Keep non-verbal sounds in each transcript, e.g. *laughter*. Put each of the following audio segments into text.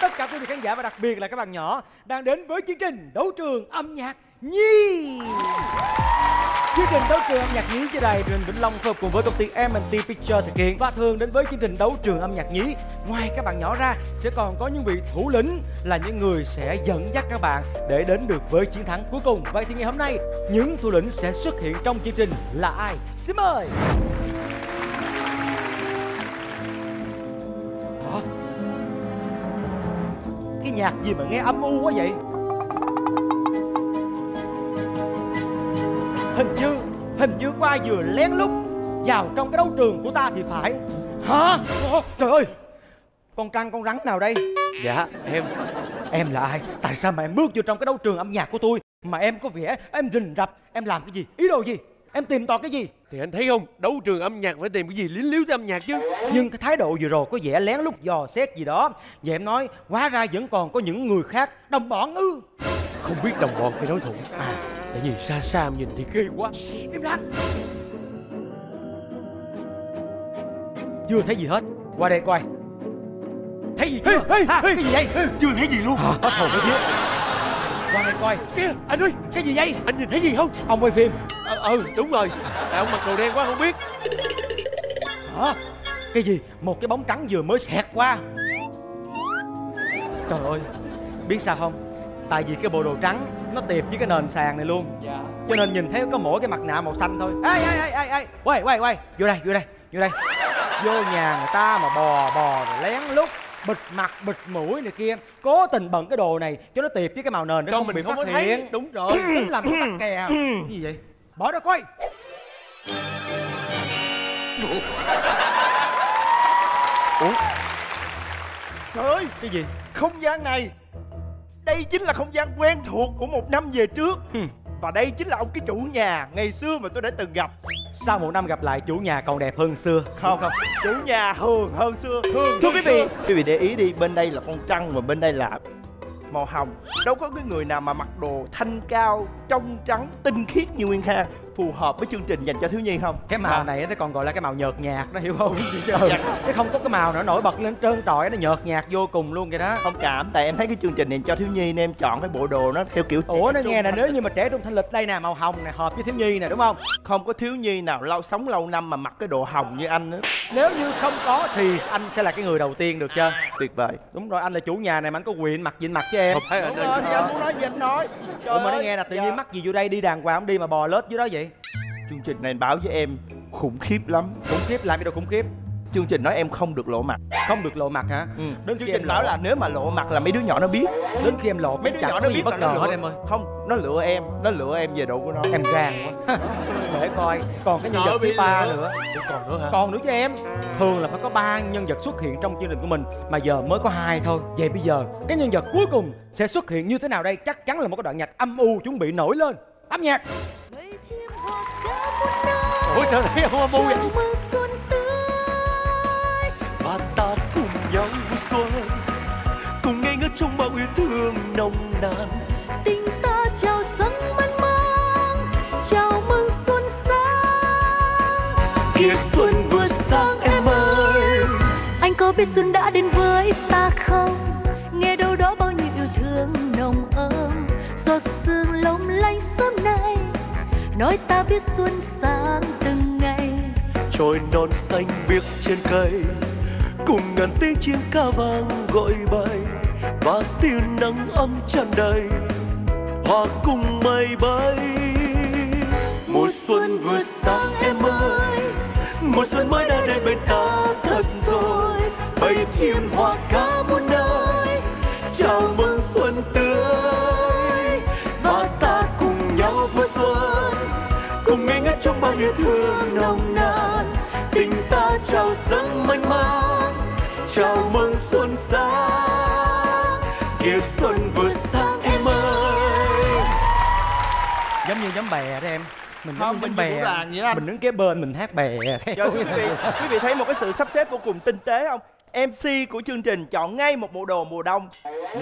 tất cả quý vị khán giả và đặc biệt là các bạn nhỏ đang đến với chương trình đấu trường âm nhạc Nhi. Chương trình đấu trường âm nhạc nhí trên đài truyền Vĩnh Long phối hợp cùng với công ty M&T Picture thực hiện và thường đến với chương trình đấu trường âm nhạc nhí. Ngoài các bạn nhỏ ra, sẽ còn có những vị thủ lĩnh là những người sẽ dẫn dắt các bạn để đến được với chiến thắng cuối cùng. Vậy thì ngày hôm nay, những thủ lĩnh sẽ xuất hiện trong chương trình là ai? Xin mời. Nhạc gì mà nghe âm u quá vậy? Hình như, hình như có ai vừa lén lút vào trong cái đấu trường của ta thì phải Hả? Ồ, Trời ơi Con trăng con rắn nào đây? Dạ em Em là ai? Tại sao mà em bước vô trong cái đấu trường âm nhạc của tôi Mà em có vẻ em rình rập Em làm cái gì? Ý đồ gì? Em tìm tòi cái gì? Thì anh thấy không? Đấu trường âm nhạc phải tìm cái gì? Lính líu tới âm nhạc chứ. Nhưng cái thái độ vừa rồi có vẻ lén lút dò xét gì đó. Vậy em nói Hóa ra vẫn còn có những người khác Đồng bọn ư. Không biết đồng bọn hay đối thủ. À, Tại vì xa xa nhìn thì ghê quá. Im lặng. Chưa thấy gì hết. Qua đây coi. Thấy gì chưa? Hả? Cái gì vậy? Chưa thấy gì luôn? Hết hồn hết vía Qua đây coi. Kìa anh ơi Cái gì vậy? Anh nhìn thấy gì không? Ông quay phim. Ờ, ừ đúng rồi. Tại ông mặc đồ đen quá không biết. Hả? Cái gì? Một cái bóng trắng vừa mới xẹt qua. Trời ơi Biết sao không? Tại vì cái bộ đồ trắng Nó tiệp với cái nền sàn này luôn. Dạ. Cho nên nhìn thấy có mỗi cái mặt nạ màu xanh thôi. Ê ê ê ê ê. Quay quay quay. Vô đây vô đây vô đây. Vô nhà người ta mà bò bò lén lút bịt mặt bịt mũi này kia. Cố tình bận cái đồ này cho nó tiệp với cái màu nền để không mình bị không phát có thấy. hiện. Đúng rồi. tính làm cái tắc kè. Cái gì vậy? Bỏ ra coi. *laughs* Ủa? Trời ơi, cái gì? Không gian này. Đây chính là không gian quen thuộc của một năm về trước. Và đây chính là ông cái chủ nhà ngày xưa mà tôi đã từng gặp. Sau một năm gặp lại chủ nhà còn đẹp hơn xưa. Không, không, chủ nhà Hường hơn xưa. Hường Thưa quý vị, quý vị để ý đi, bên đây là con trăng và bên đây là màu hồng. Đâu có cái người nào mà mặc đồ thanh cao, trong trắng, tinh khiết như Nguyên Khang Phù hợp với chương trình dành cho thiếu nhi không? cái màu À. này nó còn gọi là cái màu nhợt nhạt đó hiểu không? Ừ. *laughs* cái không có cái màu nào nổi bật lên trơn trọi nó nhợt nhạt vô cùng luôn vậy đó. Thông cảm, tại em thấy cái chương trình này cho thiếu nhi nên em chọn cái bộ đồ nó theo kiểu ủa nó nghe nè trung nếu như mà trẻ trung thanh lịch đây nè màu hồng nè hợp với thiếu nhi nè đúng không? Không có thiếu nhi nào lâu sống lâu năm mà mặc cái đồ hồng như anh nữa. Nếu như không có thì anh sẽ là cái người đầu tiên được chưa Tuyệt vời. Đúng rồi anh là chủ nhà này mà anh có quyền mặc gì mặc cho em. Không Đúng rồi, thì ơi anh muốn nói gì anh nói. Trời ủa mà nó ơi, nghe là tự dạ. nhiên mắc gì vô đây đi đàng hoàng không đi mà bò lết dưới đó vậy Chương trình này báo với em khủng khiếp lắm. Khủng khiếp? Làm gì đâu khủng khiếp? Chương trình nói em không được lộ mặt. Không được lộ mặt hả? Ừ. Đến Chương trình bảo là nếu mà lộ mặt là mấy đứa nhỏ nó biết. Đến khi em lộ Mấy đứa nhỏ nó biết bất nó ngờ lựa em ơi. Không, nó lựa em. Nó lựa em về độ của nó. Em gan quá. *laughs* Để coi. Còn cái nhân vật thứ ba nữa. Còn nữa hả? Còn nữa cho em. Thường là phải có ba nhân vật xuất hiện trong chương trình của mình mà giờ mới có hai thôi. Vậy bây giờ cái nhân vật cuối cùng sẽ xuất hiện như thế nào đây? Chắc chắn là một cái đoạn nhạc âm u chuẩn bị nổi lên. Âm nhạc Ủa sao thấy không u vậy? chào mừng xuân tươi và ta cùng nhau vui xuân cùng ngây ngất trong bao yêu thương nồng nàn. Tình ta chào xuân mơn mang chào mừng xuân sang. Kia xuân vừa sang em ơi. Anh có biết xuân đã đến với ta không nói ta biết xuân sang từng ngày. Trồi non xanh biếc trên cây cùng ngàn tiếng chim ca vang gọi bay và tia nắng ấm tràn đầy hòa cùng mây bay. Mùa xuân vừa sang em ơi mùa xuân mới đã đến bên ta thật rồi. Bầy chim hoa ca muôn nơi chào mừng xuân tươi trong bao yêu thương nồng nàn. Tình ta chào dâng mênh mang chào mừng xuân sang kia xuân vừa sang em ơi. Giống như nhóm bè đó em. Mình Không, giống như bè vậy đó. Mình đứng kế bên mình hát bè. Trời quý vị, quý vị thấy một cái sự sắp xếp vô cùng tinh tế không? MC của chương trình chọn ngay một bộ đồ mùa đông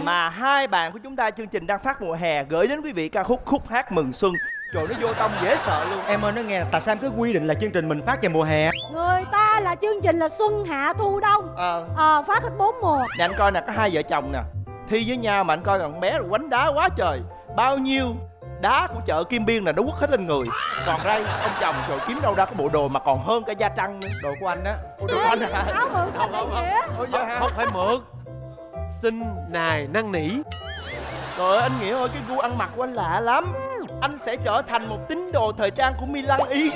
mà hai bạn của chúng ta chương trình đang phát mùa hè gửi đến quý vị ca khúc khúc hát mừng xuân. Trời nó vô tâm dễ sợ luôn. Em ơi nói nghe tại sao em cứ quy định là chương trình mình phát vào mùa hè? Người ta là chương trình là xuân hạ thu đông. Ờ. Ờ phát hết bốn mùa. Nè anh coi nè có hai vợ chồng nè. Thi với nhau mà anh coi thằng bé rồi quánh đá quá trời. Bao nhiêu đá của chợ kim biên là nó quất hết lên người. Còn đây ông chồng trời kiếm đâu ra cái bộ đồ mà còn hơn cả da trăng nữa. Đồ của anh á. Đồ của anh hả? Áo mượn Không, anh không, hả? Không. Phải mượn Xin nài năn nỉ. Trời ơi anh Nghĩa ơi cái gu ăn mặc của anh lạ lắm. Anh sẽ trở thành một tín đồ thời trang của Milan Y.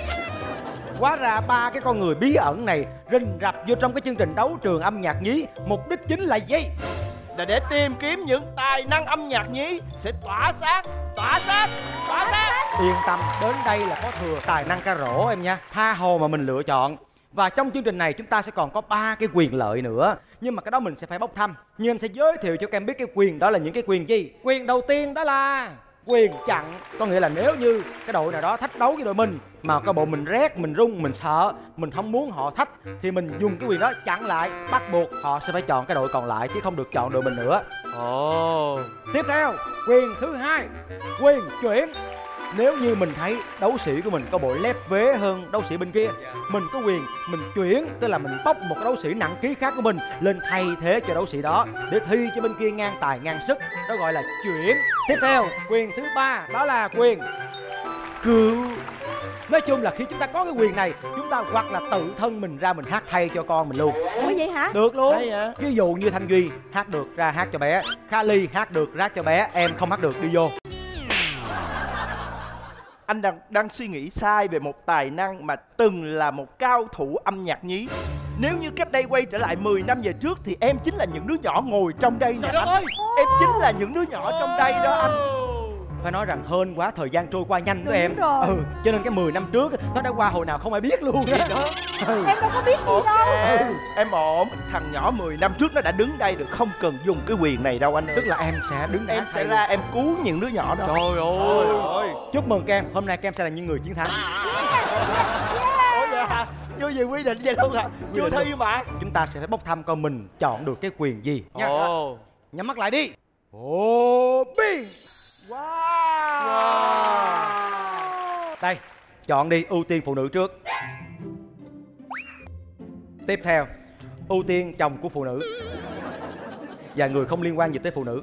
Hóa ra ba cái con người bí ẩn này rình rập vô trong cái chương trình đấu trường âm nhạc nhí. Mục đích chính là gì? Là để tìm kiếm những tài năng âm nhạc nhí. Sẽ tỏa sáng, tỏa sáng, tỏa sáng. Yên tâm, đến đây là có thừa tài năng ca rổ em nha. Tha hồ mà mình lựa chọn. Và trong chương trình này chúng ta sẽ còn có ba cái quyền lợi nữa. Nhưng mà cái đó mình sẽ phải bốc thăm. Nhưng em sẽ giới thiệu cho các em biết cái quyền đó là những cái quyền gì? Quyền đầu tiên đó là quyền chặn. Có nghĩa là nếu như cái đội nào đó thách đấu với đội mình Mà cái bộ mình rét, mình run, mình sợ Mình không muốn họ thách Thì mình dùng cái quyền đó chặn lại Bắt buộc họ sẽ phải chọn cái đội còn lại Chứ không được chọn đội mình nữa. Ồ. Tiếp theo, quyền thứ hai, quyền chuyển. Nếu như mình thấy đấu sĩ của mình có bộ lép vế hơn đấu sĩ bên kia, mình có quyền mình chuyển, tức là mình bóc một đấu sĩ nặng ký khác của mình lên thay thế cho đấu sĩ đó để thi cho bên kia ngang tài ngang sức. Đó gọi là chuyển. Tiếp theo, quyền thứ ba đó là quyền cứu. Nói chung là khi chúng ta có cái quyền này, chúng ta hoặc là tự thân mình ra mình hát thay cho con mình luôn. Ủa vậy hả Được luôn? Ví dụ như Thanh Duy hát được ra hát cho bé Kha Ly hát được rát cho bé Em không hát được đi vô Anh đang đang suy nghĩ sai về một tài năng mà từng là một cao thủ âm nhạc nhí. Nếu như cách đây quay trở lại 10 năm về trước Thì em chính là những đứa nhỏ ngồi trong đây nè anh. ơi! Em chính là những đứa nhỏ trong đây đó anh Phải nói rằng hên quá thời gian trôi qua nhanh đó em. rồi. Ừ cho nên cái 10 năm trước Nó đã qua hồi nào không ai biết luôn á. Ừ. Em đâu có biết gì Ok, đâu. Em ổn. Thằng nhỏ 10 năm trước nó đã đứng đây được Không cần dùng cái quyền này đâu anh ơi. Tức là em sẽ đứng Em sẽ ra em cứu những đứa nhỏ đó. Trời ơi. Ơi. Luôn. Chúc mừng Kem Hôm nay Kem sẽ là những người chiến thắng. Ủa vậy hả? Chưa gì quy định vậy luôn hả? Chưa thi mà. Chúng ta sẽ phải bốc thăm coi mình chọn được cái quyền gì nha. Ồ. Nhắm mắt lại đi. Ô biên Wow, Đây Chọn đi ưu tiên phụ nữ trước. Tiếp theo Ưu tiên chồng của phụ nữ. Và người không liên quan gì tới phụ nữ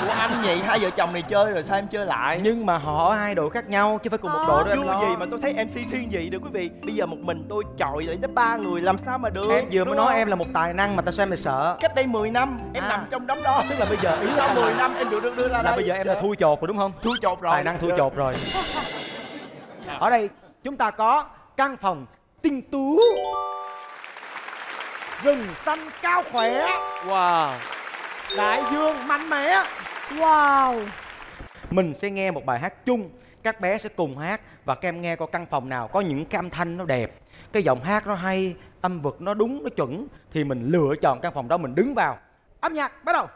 Của anh vậy hai vợ chồng này chơi rồi sao em chơi lại Nhưng mà họ ở hai đội khác nhau Chứ phải cùng một Ờ. đội đâu em Vui lo gì mà tôi thấy MC thiên vị được quý vị Bây giờ một mình tôi chọi lại tới ba người làm sao mà được Em vừa mới đúng nói không? em là một tài năng mà tại sao em lại sợ Cách đây 10 năm em À. nằm trong đống đó Tức là bây giờ ý Sau là 10 năm em được đưa, đưa ra là đây bây giờ em là Dạ. thui chột rồi đúng không? Thui chột rồi Tài năng thui Dạ. chột rồi *laughs* Ở đây chúng ta có căn phòng tinh tú Rừng xanh cao khỏe. Wow. Đại dương mạnh mẽ. Wow. Mình sẽ nghe một bài hát chung. Các bé sẽ cùng hát Và các em nghe coi căn phòng nào có những cái âm thanh nó đẹp. Cái giọng hát nó hay Âm vực nó đúng, nó chuẩn Thì mình lựa chọn căn phòng đó mình đứng vào. Âm nhạc bắt đầu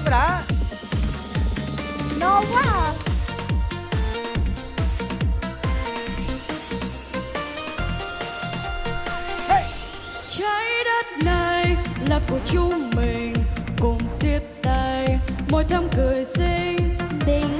xong cái đã Nôn quá à trái đất này là của chúng mình cùng siết tay môi thơm cười xinh. Bình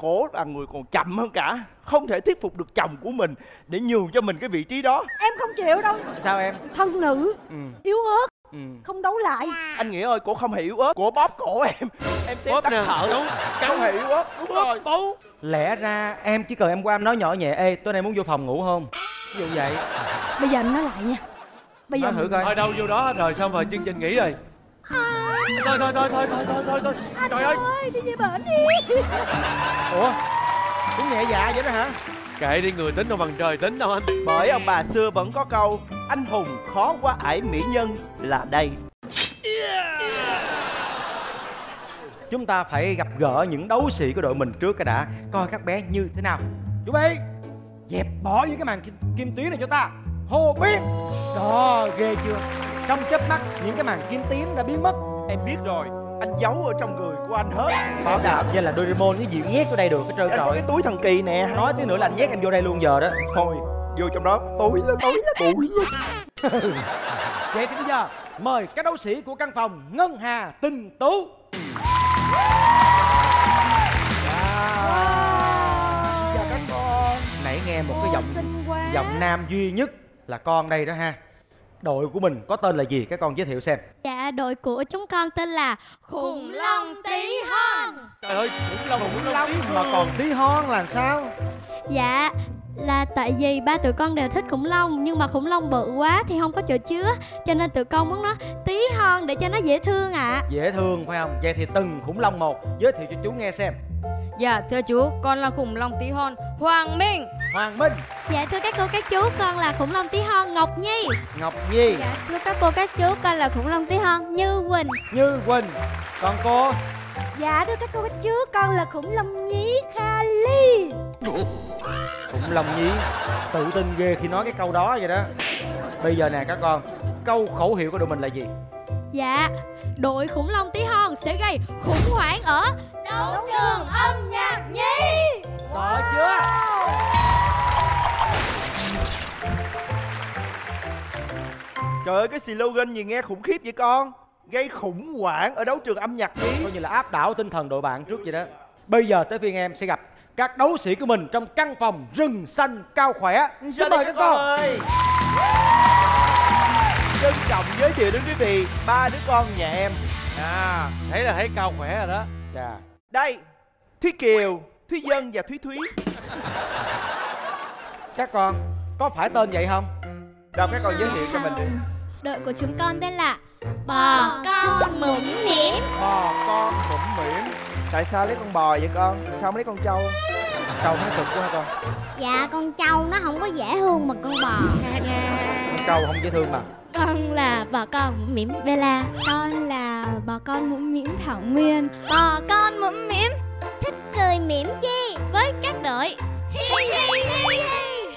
cổ là người còn chậm hơn cả không thể thuyết phục được chồng của mình để nhường cho mình cái vị trí đó. Em không chịu đâu. Sao em? Thân nữ ừ. yếu ớt ừ. không đấu lại. Anh nghĩa ơi cổ không hề yếu ớt. Cổ bóp cổ em. Em xem bóp tắt nè. thở. Đúng. Không hề yếu ớt. Đúng rồi. bấu. Lẽ ra em chỉ cần em qua em nói nhỏ nhẹ ê tối nay muốn vô phòng ngủ không? Ví dụ vậy. Bây giờ anh nói lại nha. Bây giờ nói thử coi. Thôi đâu vô đó hết rồi xong rồi chương trình nghỉ rồi thôi thôi thôi thôi thôi thôi thôi thôi. Trời ơi. ơi đi về bệnh đi. Ủa? Cũng nhẹ dạ vậy đó hả? Kệ đi người tính đâu bằng trời tính đâu anh. Bởi ông bà xưa vẫn có câu anh hùng khó qua ải mỹ nhân là đây. Chúng ta phải gặp gỡ những đấu sĩ của đội mình trước cái đã. Coi các bé như thế nào. Chuẩn bị dẹp bỏ những cái màn kim, kim tuyến này cho ta hô biến đó ghê chưa? Trong chớp mắt những cái màn kim tuyến đã biến mất. Em biết rồi anh giấu ở trong người của anh hết. Bảo đảm vậy là Doraemon với gì nhét vô đây được cái trơn anh có cái túi thần kỳ nè. Nói tí nữa là anh nhét em vô đây luôn giờ đó. Thôi vô trong đó. Tối lắm tối lắm tối lắm. *laughs* Vậy thì bây giờ mời các đấu sĩ của căn phòng ngân hà tinh tú. Chào các con. Nãy nghe một cái giọng giọng nam duy nhất là con đây đó ha. Đội của mình có tên là gì? Các con giới thiệu xem. Dạ, đội của chúng con tên là Khủng Long Tí Hon. Trời ơi khủng long khủng long mà còn tí hon là sao? Dạ, là tại vì ba tụi con đều thích khủng long Nhưng mà khủng long bự quá thì không có chỗ chứa Cho nên tụi con muốn nó tí hon để cho nó dễ thương ạ. Dễ thương phải không? Vậy thì từng khủng long một giới thiệu cho chú nghe xem Dạ thưa chú con là khủng long tí hon Hoàng Minh. Hoàng minh. Dạ thưa các cô các chú, con là khủng long tí hon Ngọc Nhi. Ngọc nhi. Dạ thưa các cô các chú, con là khủng long tí hon Như Quỳnh. Như quỳnh. Còn cô? Dạ thưa các cô các chú con là khủng long nhí kali khủng long nhí. Tự tin ghê khi nói cái câu đó vậy đó. Bây giờ nè các con câu khẩu hiệu của đội mình là gì Dạ, đội khủng long tí hon sẽ gây khủng hoảng ở đấu trường âm nhạc Nhi Sợ chưa? trời ơi cái slogan gì nghe khủng khiếp vậy con? Gây khủng hoảng ở đấu trường âm nhạc nhí. Coi như là áp đảo tinh thần đội bạn trước vậy đó. Bây giờ tới phiên em sẽ gặp các đấu sĩ của mình trong căn phòng rừng xanh cao khỏe. Xin mời các con. ơi trân trọng giới thiệu đến quý vị ba đứa con nhà em. À thấy là thấy cao khỏe rồi đó. Chà. đây thúy kiều thúy dân và thúy thúy. Các con có phải tên vậy không? đâu các con giới thiệu cho mình. Đi Đội của chúng con tên là Bò con mũm mỉm. Bò con mũm mỉm. Tại sao lấy con bò vậy con? Sao không lấy con trâu? Trâu nó cực quá hả con? Dạ con trâu nó không có dễ thương mà con bò. Con trâu không dễ thương mà Con là bò con mũm mỉm Bella Con là bò con mũm mỉm Thảo Nguyên. Bò con mũm mỉm. Thích cười mỉm chi? Với các đội. Hi hi hi hi.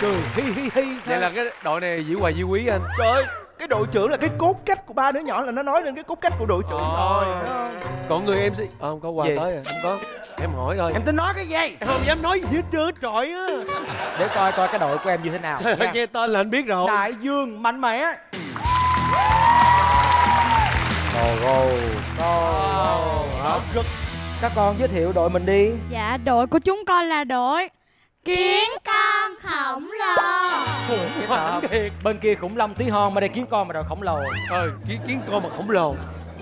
Cười hi hi hi. Vậy là cái đội này dĩ hoài di quý anh. Trời ơi cái đội trưởng là cái cốt cách của ba đứa nhỏ là nó nói lên cái cốt cách của đội trưởng Ờ. rồi thấy không? còn người mc ờ không có quà Gì? tới rồi không có. Em hỏi thôi. Em tính nói cái gì? em không dám nói gì hết trơn trọi á. Để coi coi cái đội của em như thế nào trời ơi nghe tên là anh biết rồi. Đại dương mạnh mẽ. Go go Go Đó, rực Các con giới thiệu đội mình đi. Dạ đội của chúng con là đội Kiến con khổng lồ sợ thiệt. Bên kia khủng long tí hon mà đây kiến con mà đầu khổng lồ. Ờ kiến kiến con mà khổng lồ.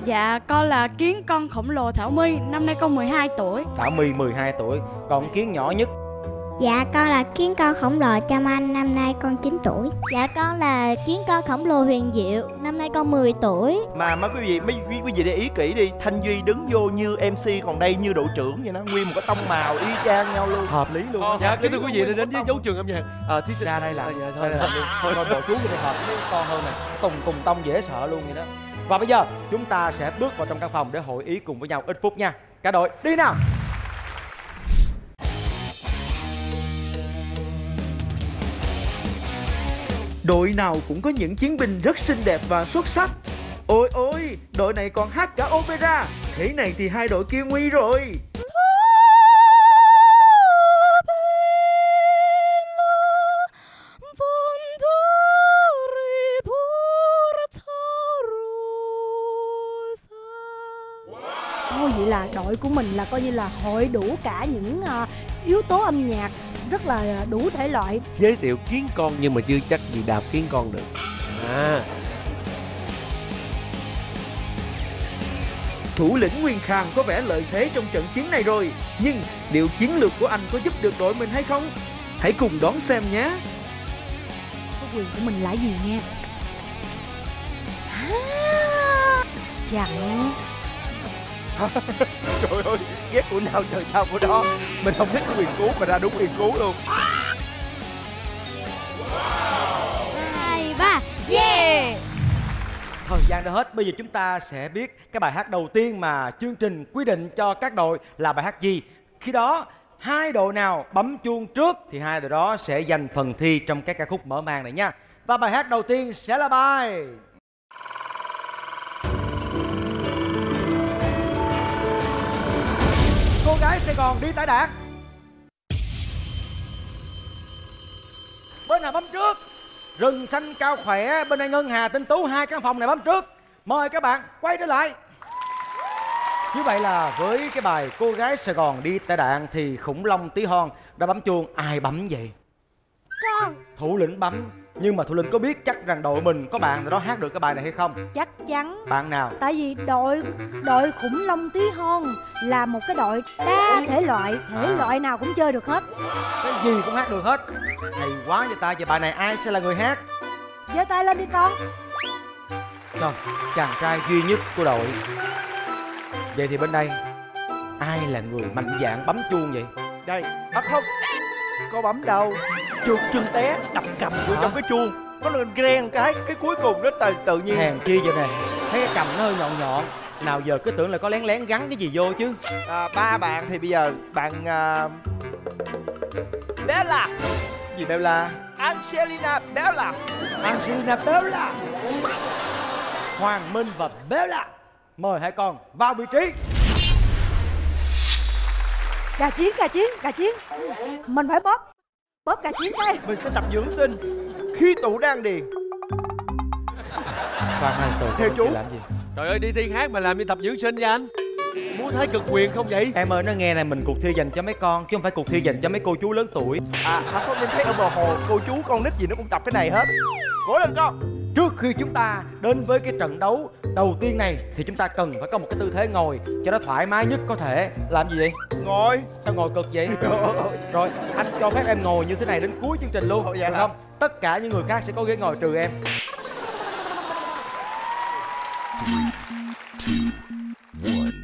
Dạ con là kiến con khổng lồ Thảo My Năm nay con 12 tuổi. Thảo My 12 tuổi còn kiến nhỏ nhất Dạ con là kiến con khổng lồ Trâm Anh Năm nay con 9 tuổi. Dạ con là kiến con khổng lồ Huyền Diệu Năm nay con 10 tuổi. Mà mấy quý vị mấy quý, quý vị để ý kỹ đi thanh duy đứng vô như mc còn đây như đội trưởng vậy đó nguyên một cái tông màu y chang nhau luôn. Hợp lý luôn. Ờ, dạ kính thưa quý vị đã đến với dấu trường âm nhạc. Ờ thí sinh ra đây là dạ, thôi thôi thôi coi bộ chú này hợp với con hơn nè tùng cùng tông dễ sợ luôn vậy đó. Và bây giờ chúng ta sẽ bước vào trong căn phòng để hội ý cùng với nhau. Ít phút nha. Cả đội đi nào Đội nào cũng có những chiến binh rất xinh đẹp và xuất sắc. Ôi ôi, đội này còn hát cả opera. Thế này thì hai đội kia nguy rồi. Thôi vậy là đội của mình là coi như là hội đủ cả những à, yếu tố âm nhạc rất là đủ thể loại. Giới thiệu kiến con nhưng mà chưa chắc gì đạp kiến con được. À. Thủ lĩnh Nguyên Khang có vẻ lợi thế trong trận chiến này rồi Nhưng liệu chiến lược của anh có giúp được đội mình hay không? Hãy cùng đón xem nhé. Cái quyền của mình là gì nha Chẳng *laughs* trời ơi ghét của nào trời sao của đó. Mình không thích cái quyền cứu mà ra đúng quyền cứu luôn. Hai ba yeah! Thời gian đã hết bây giờ chúng ta sẽ biết cái bài hát đầu tiên mà chương trình quy định cho các đội là bài hát gì. Khi đó hai đội nào bấm chuông trước thì hai đội đó sẽ giành phần thi trong các ca khúc mở màn này nha. Và bài hát đầu tiên sẽ là bài gái sài gòn đi tái đạt bên nào bấm trước. Rừng xanh cao khỏe bên đây ngân hà tinh tú hai căn phòng này bấm trước. Mời các bạn quay trở lại. Như vậy là với cái bài cô gái sài gòn đi tai đạn thì khủng long tí hon đã bấm chuông ai bấm vậy? Con! Thủ lĩnh bấm nhưng mà thủ lĩnh có biết chắc rằng đội mình có bạn nào đó hát được cái bài này hay không? Chắc chắn. Bạn nào? Tại vì đội đội khủng long tí hon là một cái đội đa thể loại Thể À. loại nào cũng chơi được hết. Cái gì cũng hát được hết. Hay quá vậy ta vậy bài này ai sẽ là người hát? Giơ tay lên đi con. Rồi, chàng trai duy nhất của đội. Vậy thì bên đây Ai là người mạnh dạn bấm chuông vậy? đây à không có bấm đâu. Chuột chân té đập cầm vô trong cái chuông. Nó lên gren cái cái cuối cùng nó tự tự nhiên Hèn chi vậy nè. Thấy cái cầm nó hơi nhọn nhọn. Nào giờ cứ tưởng là có lén lén gắn cái gì vô chứ. À, ba bạn thì bây giờ bạn à, Bella. Gì là Angelina Bella. Angelina Bella. Hoàng Minh và Bella. Mời hai con vào vị trí Cà chiến cà chiến cà chiến. Mình phải bóp Bóp cà chiến đây. Mình sẽ tập dưỡng sinh khi tụ đang điền. Khoan hai từ Theo chú. làm gì? Trời ơi đi thi hát mà làm như tập dưỡng sinh vậy anh muốn thấy cực quyền không vậy? Em ơi nó nghe này mình cuộc thi dành cho mấy con Chứ không phải cuộc thi dành cho mấy cô chú lớn tuổi. À à, không em thấy ở bờ hồ cô chú con nít gì nó cũng tập cái này hết. Cố lên con. Trước khi chúng ta đến với cái trận đấu đầu tiên này Thì chúng ta cần phải có một cái tư thế ngồi cho nó thoải mái nhất có thể. Làm gì vậy? ngồi. Sao ngồi cực vậy? *laughs* Rồi anh cho phép em ngồi như thế này đến cuối chương trình luôn Ồ, dạ Được không? Tất cả những người khác sẽ có ghế ngồi trừ em Dễ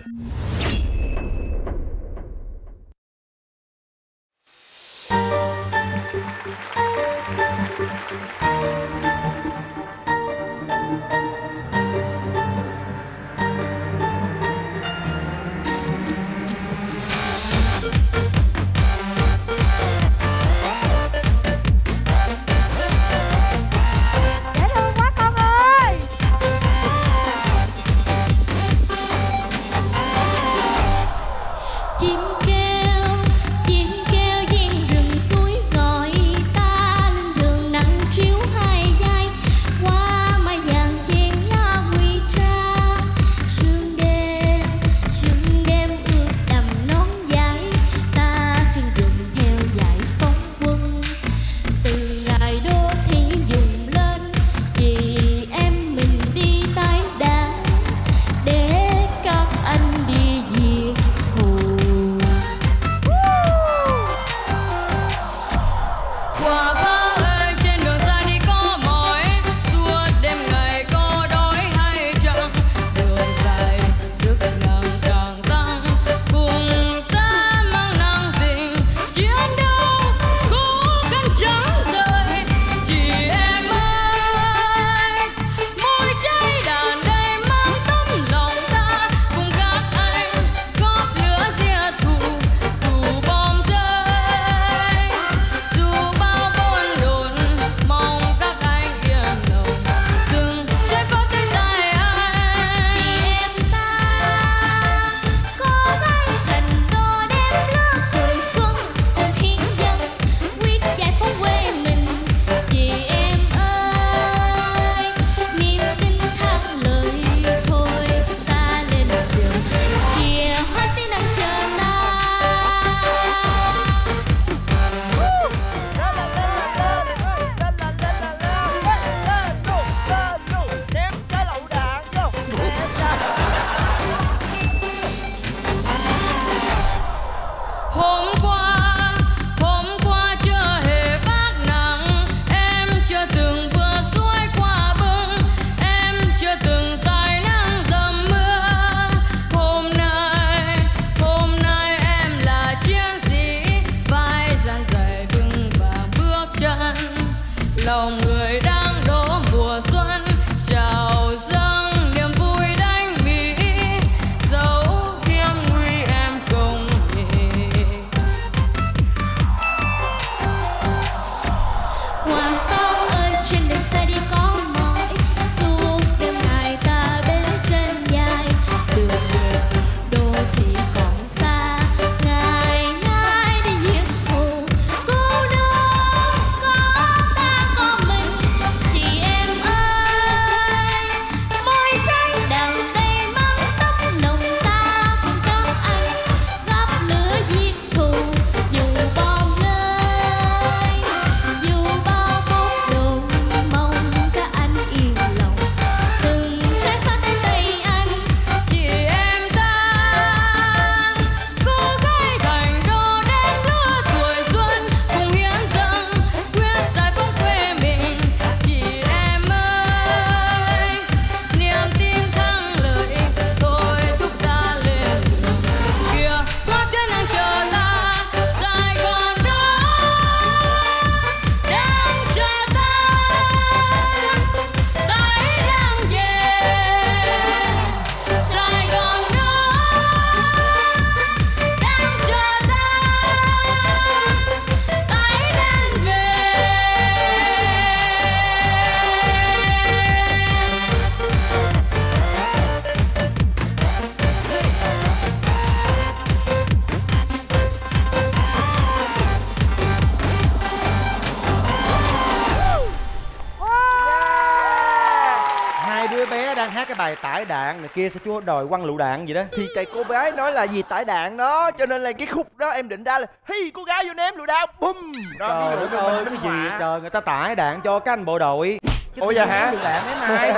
kia sao chú đòi quăng lựu đạn gì đó? Thì tại cô gái nói là gì? Tải đạn đó. Cho nên là cái khúc đó em định ra là hi cô gái vô ném lựu đạn. Bum đó trời đất ơi cái gì họa. trời người ta tải đạn cho các anh bộ đội. Chứ vậy không hả? lựu đạn ném ai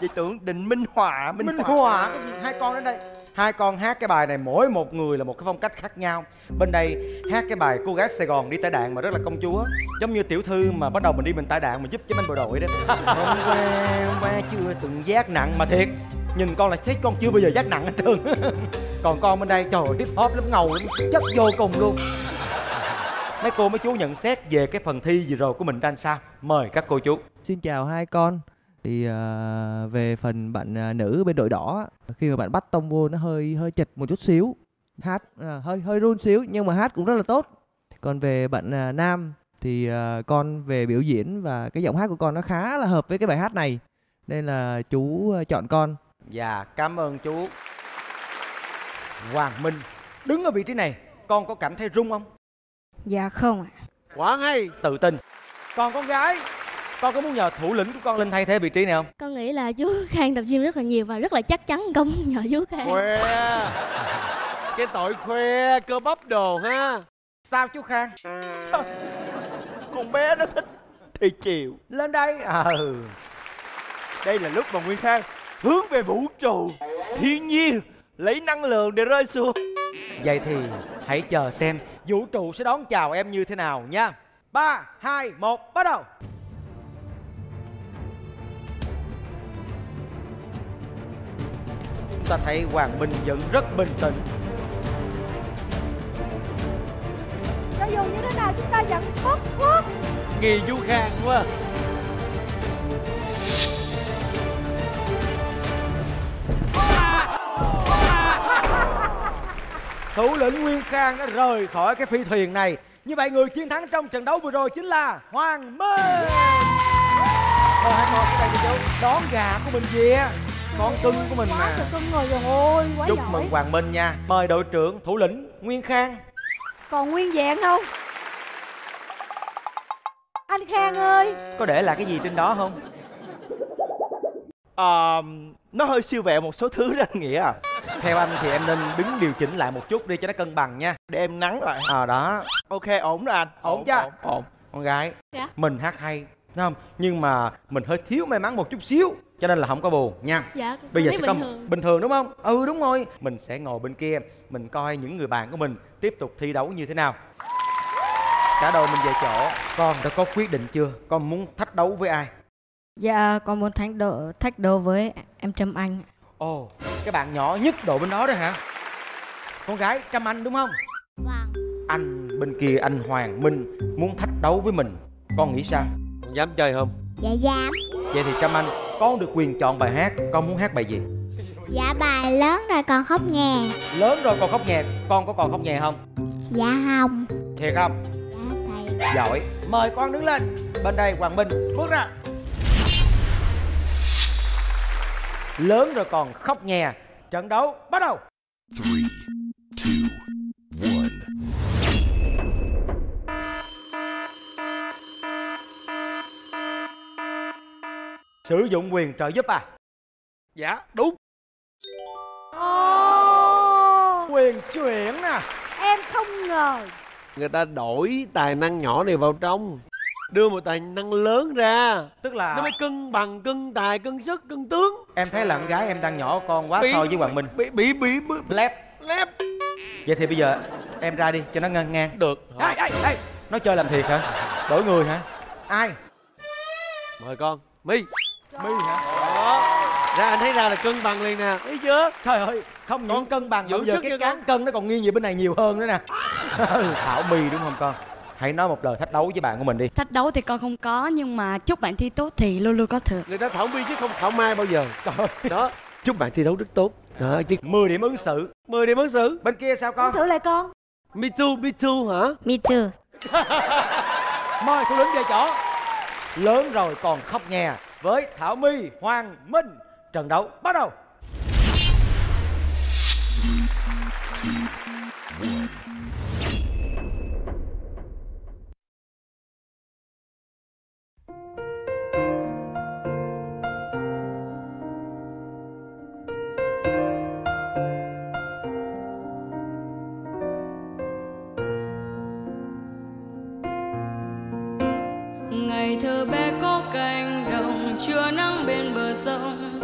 vậy tưởng định minh họa minh, minh họa cái gì? hai con đến đây hai con hát cái bài này mỗi một người là một cái phong cách khác nhau. Bên đây hát cái bài cô gái sài gòn đi tải đạn mà rất là công chúa. Giống như tiểu thư mà bắt đầu mình đi mình tải đạn mình giúp cho anh bộ đội đó. *laughs* Hôm qua hôm qua chưa từng giác nặng mà thiệt. Nhìn con là thấy con chưa bao giờ giác nặng hết trơn. *laughs* Còn con bên đây trời hip hop lắm ngầu lắm chất vô cùng luôn. Mấy cô mấy chú nhận xét về cái phần thi vừa rồi của mình ra sao? Mời các cô chú. Xin chào hai con. Thì à, về phần bạn à, nữ bên đội đỏ á, khi mà bạn bắt tông vô nó hơi hơi chật một chút xíu. Hát à, hơi hơi run xíu nhưng mà hát cũng rất là tốt. Còn về bạn à, nam thì à, con về biểu diễn và cái giọng hát của con nó khá là hợp với cái bài hát này. Nên là chú à, chọn con. Dạ, cảm ơn chú Hoàng Minh Đứng ở vị trí này, con có cảm thấy rung không? Dạ không ạ. Quá hay Tự tin Còn con gái, con có muốn nhờ thủ lĩnh của con lên thay thế vị trí này không? Con nghĩ là chú Khang tập gym rất là nhiều và rất là chắc chắn con muốn nhờ chú Khang. Khoe Cái tội khoe cơ bắp đồ ha. Sao chú Khang? con bé nó thích thì chịu Lên đây. Ừ đây là lúc mà nguyên khang hướng về vũ trụ. Thiên nhiên lấy năng lượng để rơi xuống. Vậy thì hãy chờ xem vũ trụ sẽ đón chào em như thế nào nha. 3, 2, 1, bắt đầu Ta thấy Hoàng Minh vẫn rất bình tĩnh. Cho dù như thế nào chúng ta vẫn bất khuất. Nghi du khang quá. *laughs* Thủ lĩnh Nguyên Khang đã rời khỏi cái phi thuyền này. Như vậy người chiến thắng trong trận đấu vừa rồi chính là Hoàng Minh. Rồi hai con cái đây chú Đón gà của mình về Con cưng của mình Quá mà. trời cưng rồi ôi, quá Chúc giỏi. mừng Hoàng Minh nha. Mời đội trưởng thủ lĩnh Nguyên Khang. Còn nguyên vẹn không? Anh Khang ơi, Có để lại cái gì trên đó không? Ờ, nó hơi siêu vẹo một số thứ đó anh nghĩa à. Theo anh thì em nên đứng điều chỉnh lại một chút đi cho nó cân bằng nha. Để em nắng lại. À đó. Ok ổn rồi anh. Ổn chưa? ổn. Con gái Dạ. Mình hát hay Đúng không? Nhưng mà mình hơi thiếu may mắn một chút xíu Cho nên là không có buồn nha Dạ, Bây giờ sẽ thấy có bình thường. bình thường đúng không? Ừ đúng rồi Mình sẽ ngồi bên kia Mình coi những người bạn của mình Tiếp tục thi đấu như thế nào Cả đội mình về chỗ Con đã có quyết định chưa? Con muốn thách đấu với ai? Dạ con muốn thách đấu thách đấu với em Trâm Anh. Ồ Cái bạn nhỏ nhất đội bên đó đó hả? Con gái Trâm Anh đúng không? Vâng Anh bên kia anh Hoàng Minh Muốn thách đấu với mình Con nghĩ sao? Con dám chơi không? Dạ dám Vậy thì Trâm Anh Con được quyền chọn bài hát Con muốn hát bài gì? Dạ bài lớn rồi còn khóc nhè. Lớn rồi còn khóc nhè Con có còn khóc nhè không? Dạ không. Thiệt không? Dạ thầy. Giỏi. Mời con đứng lên. Bên đây Hoàng Minh Bước ra. Lớn rồi còn khóc nhè Trận đấu bắt đầu. Three, two, one. Sử dụng quyền trợ giúp à? Dạ đúng. Ồ, Quyền chuyển à? Em không ngờ. Người ta đổi tài năng nhỏ này vào trong Đưa một tài năng lớn ra. Tức là Nó mới cân bằng, cân tài, cân sức, cân tướng. Em thấy là con gái em đang nhỏ con quá Bị- so với Hoàng Minh. Bị, bị, bị, bị Lép. Lép. Vậy thì bây giờ em ra đi cho nó ngang ngang. Được. Ê, ê, ê. Nói chơi làm thiệt hả? Đổi người hả? Ai? Mời con. My My hả? Đó. Ra anh thấy ra là cân bằng liền nè. Thấy chưa? Trời ơi Không những cân bằng giữ giờ cái cán cân nó còn nghiêng về bên này nhiều hơn nữa nè. Ừ, Thảo My đúng không con? Hãy nói một lời thách đấu với bạn của mình đi. Thách đấu thì con không có nhưng mà chúc bạn thi tốt thì luôn luôn có thưởng. Người ta Thảo My chứ không Thảo Mai bao giờ. Đó. Chúc bạn thi đấu rất tốt. Đó chứ 10 điểm ứng xử. 10 điểm ứng xử. Bên kia sao con? Xử lại con. Me too, me too hả? Me too. *laughs* Mời thủ lĩnh về chỗ. Lớn rồi còn khóc nhè với Thảo My Hoàng Minh Trận đấu bắt đầu. Chưa nắng bên bờ sông.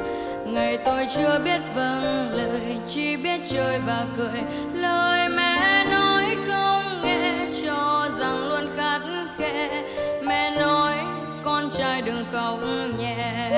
Ngày tôi chưa biết vâng lời, chỉ biết chơi và cười. Lời mẹ nói không nghe, cho rằng luôn khắt khe. Mẹ nói, con trai đừng khóc nhẹ.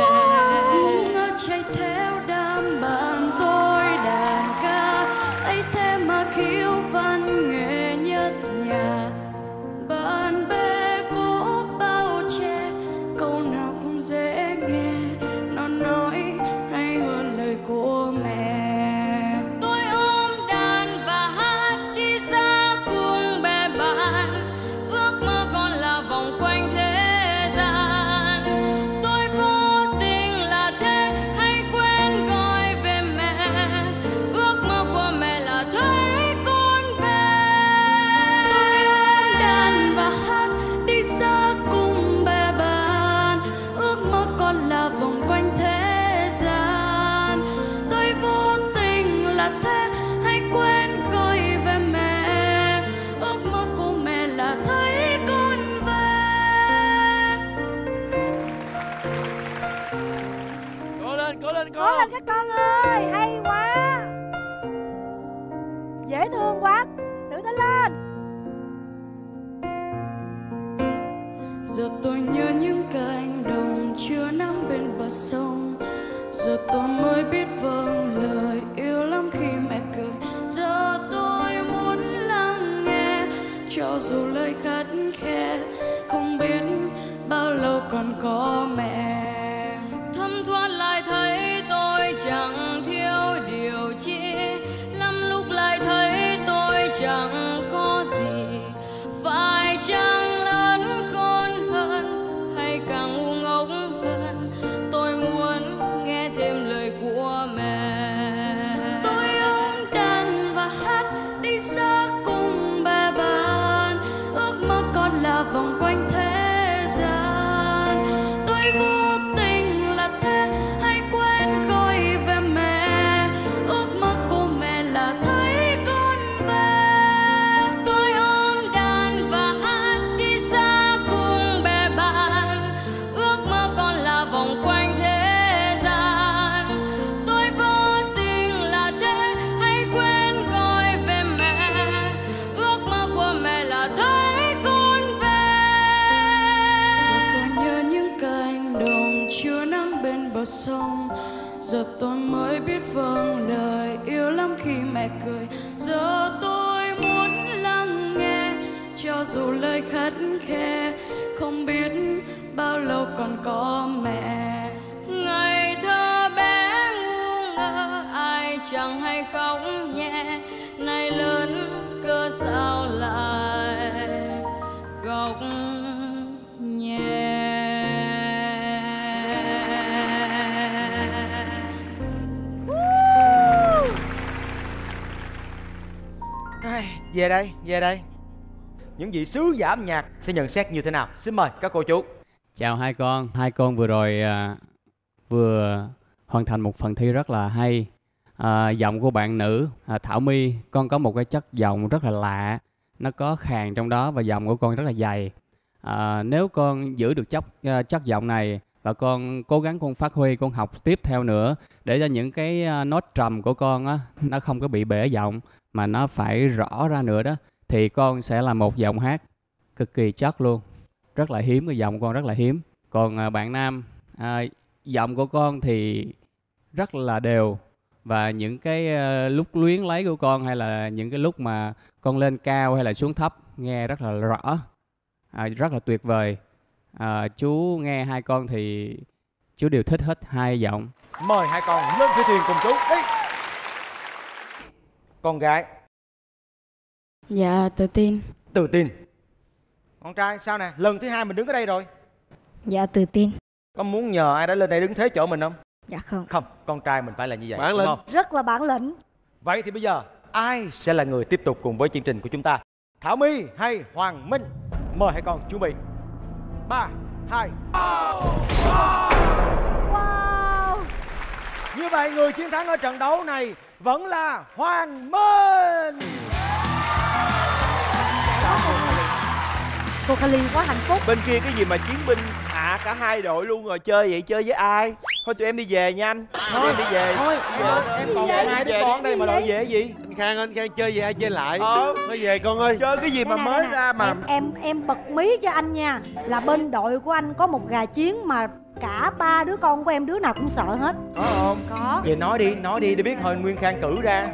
Còn Về đây, về đây. Những vị sứ giả âm nhạc sẽ nhận xét như thế nào? Xin mời các cô chú. Chào hai con, hai con vừa rồi à, vừa hoàn thành một phần thi rất là hay. À, giọng của bạn nữ à, Thảo My, con có một cái chất giọng rất là lạ, nó có khàn trong đó và giọng của con rất là dày. À, nếu con giữ được chất à, chất giọng này và con cố gắng con phát huy, con học tiếp theo nữa để cho những cái à, nốt trầm của con á nó không có bị bể giọng mà nó phải rõ ra nữa đó thì con sẽ là một giọng hát cực kỳ chất luôn. Rất là hiếm cái giọng con rất là hiếm. Còn à, bạn nam à, giọng của con thì rất là đều. Và những cái à, lúc luyến lấy của con hay là những cái lúc mà con lên cao hay là xuống thấp nghe rất là rõ à, rất là tuyệt vời. À, chú nghe hai con thì chú đều thích hết hai giọng. Mời hai con lên phi thuyền cùng chú. Đi con gái. Dạ tự tin. Tự tin. Con trai sao nè? Lần thứ hai mình đứng ở đây rồi. Dạ tự tin. Con muốn nhờ ai đó lên đây đứng thế chỗ mình không? Dạ không. Không con trai mình phải là như vậy Bản lĩnh. không? Rất là bản lĩnh. Vậy thì bây giờ ai sẽ là người tiếp tục cùng với chương trình của chúng ta? Thảo My hay Hoàng Minh? Mời hai con chuẩn bị. 3, 2 Wow. Như vậy người chiến thắng ở trận đấu này vẫn là Hoàng Minh. Cô Kali quá hạnh phúc. Bên kia cái gì mà chiến binh hạ cả hai đội luôn rồi chơi vậy chơi với ai? Thôi tụi em đi về nha anh. Thôi em đi về. Thôi Đi em, về. còn về, hai đứa về con đây mà đòi về gì? Anh khang anh khang chơi về ai chơi lại? Ờ. Thôi về con ơi. Chơi cái gì mà mới ra mà em, em em bật mí cho anh nha. Là bên đội của anh có một gà chiến mà cả ba đứa con của em đứa nào cũng sợ hết. Có không? Có. Vậy nói đi nói đi để biết hồi nguyên khang cử ra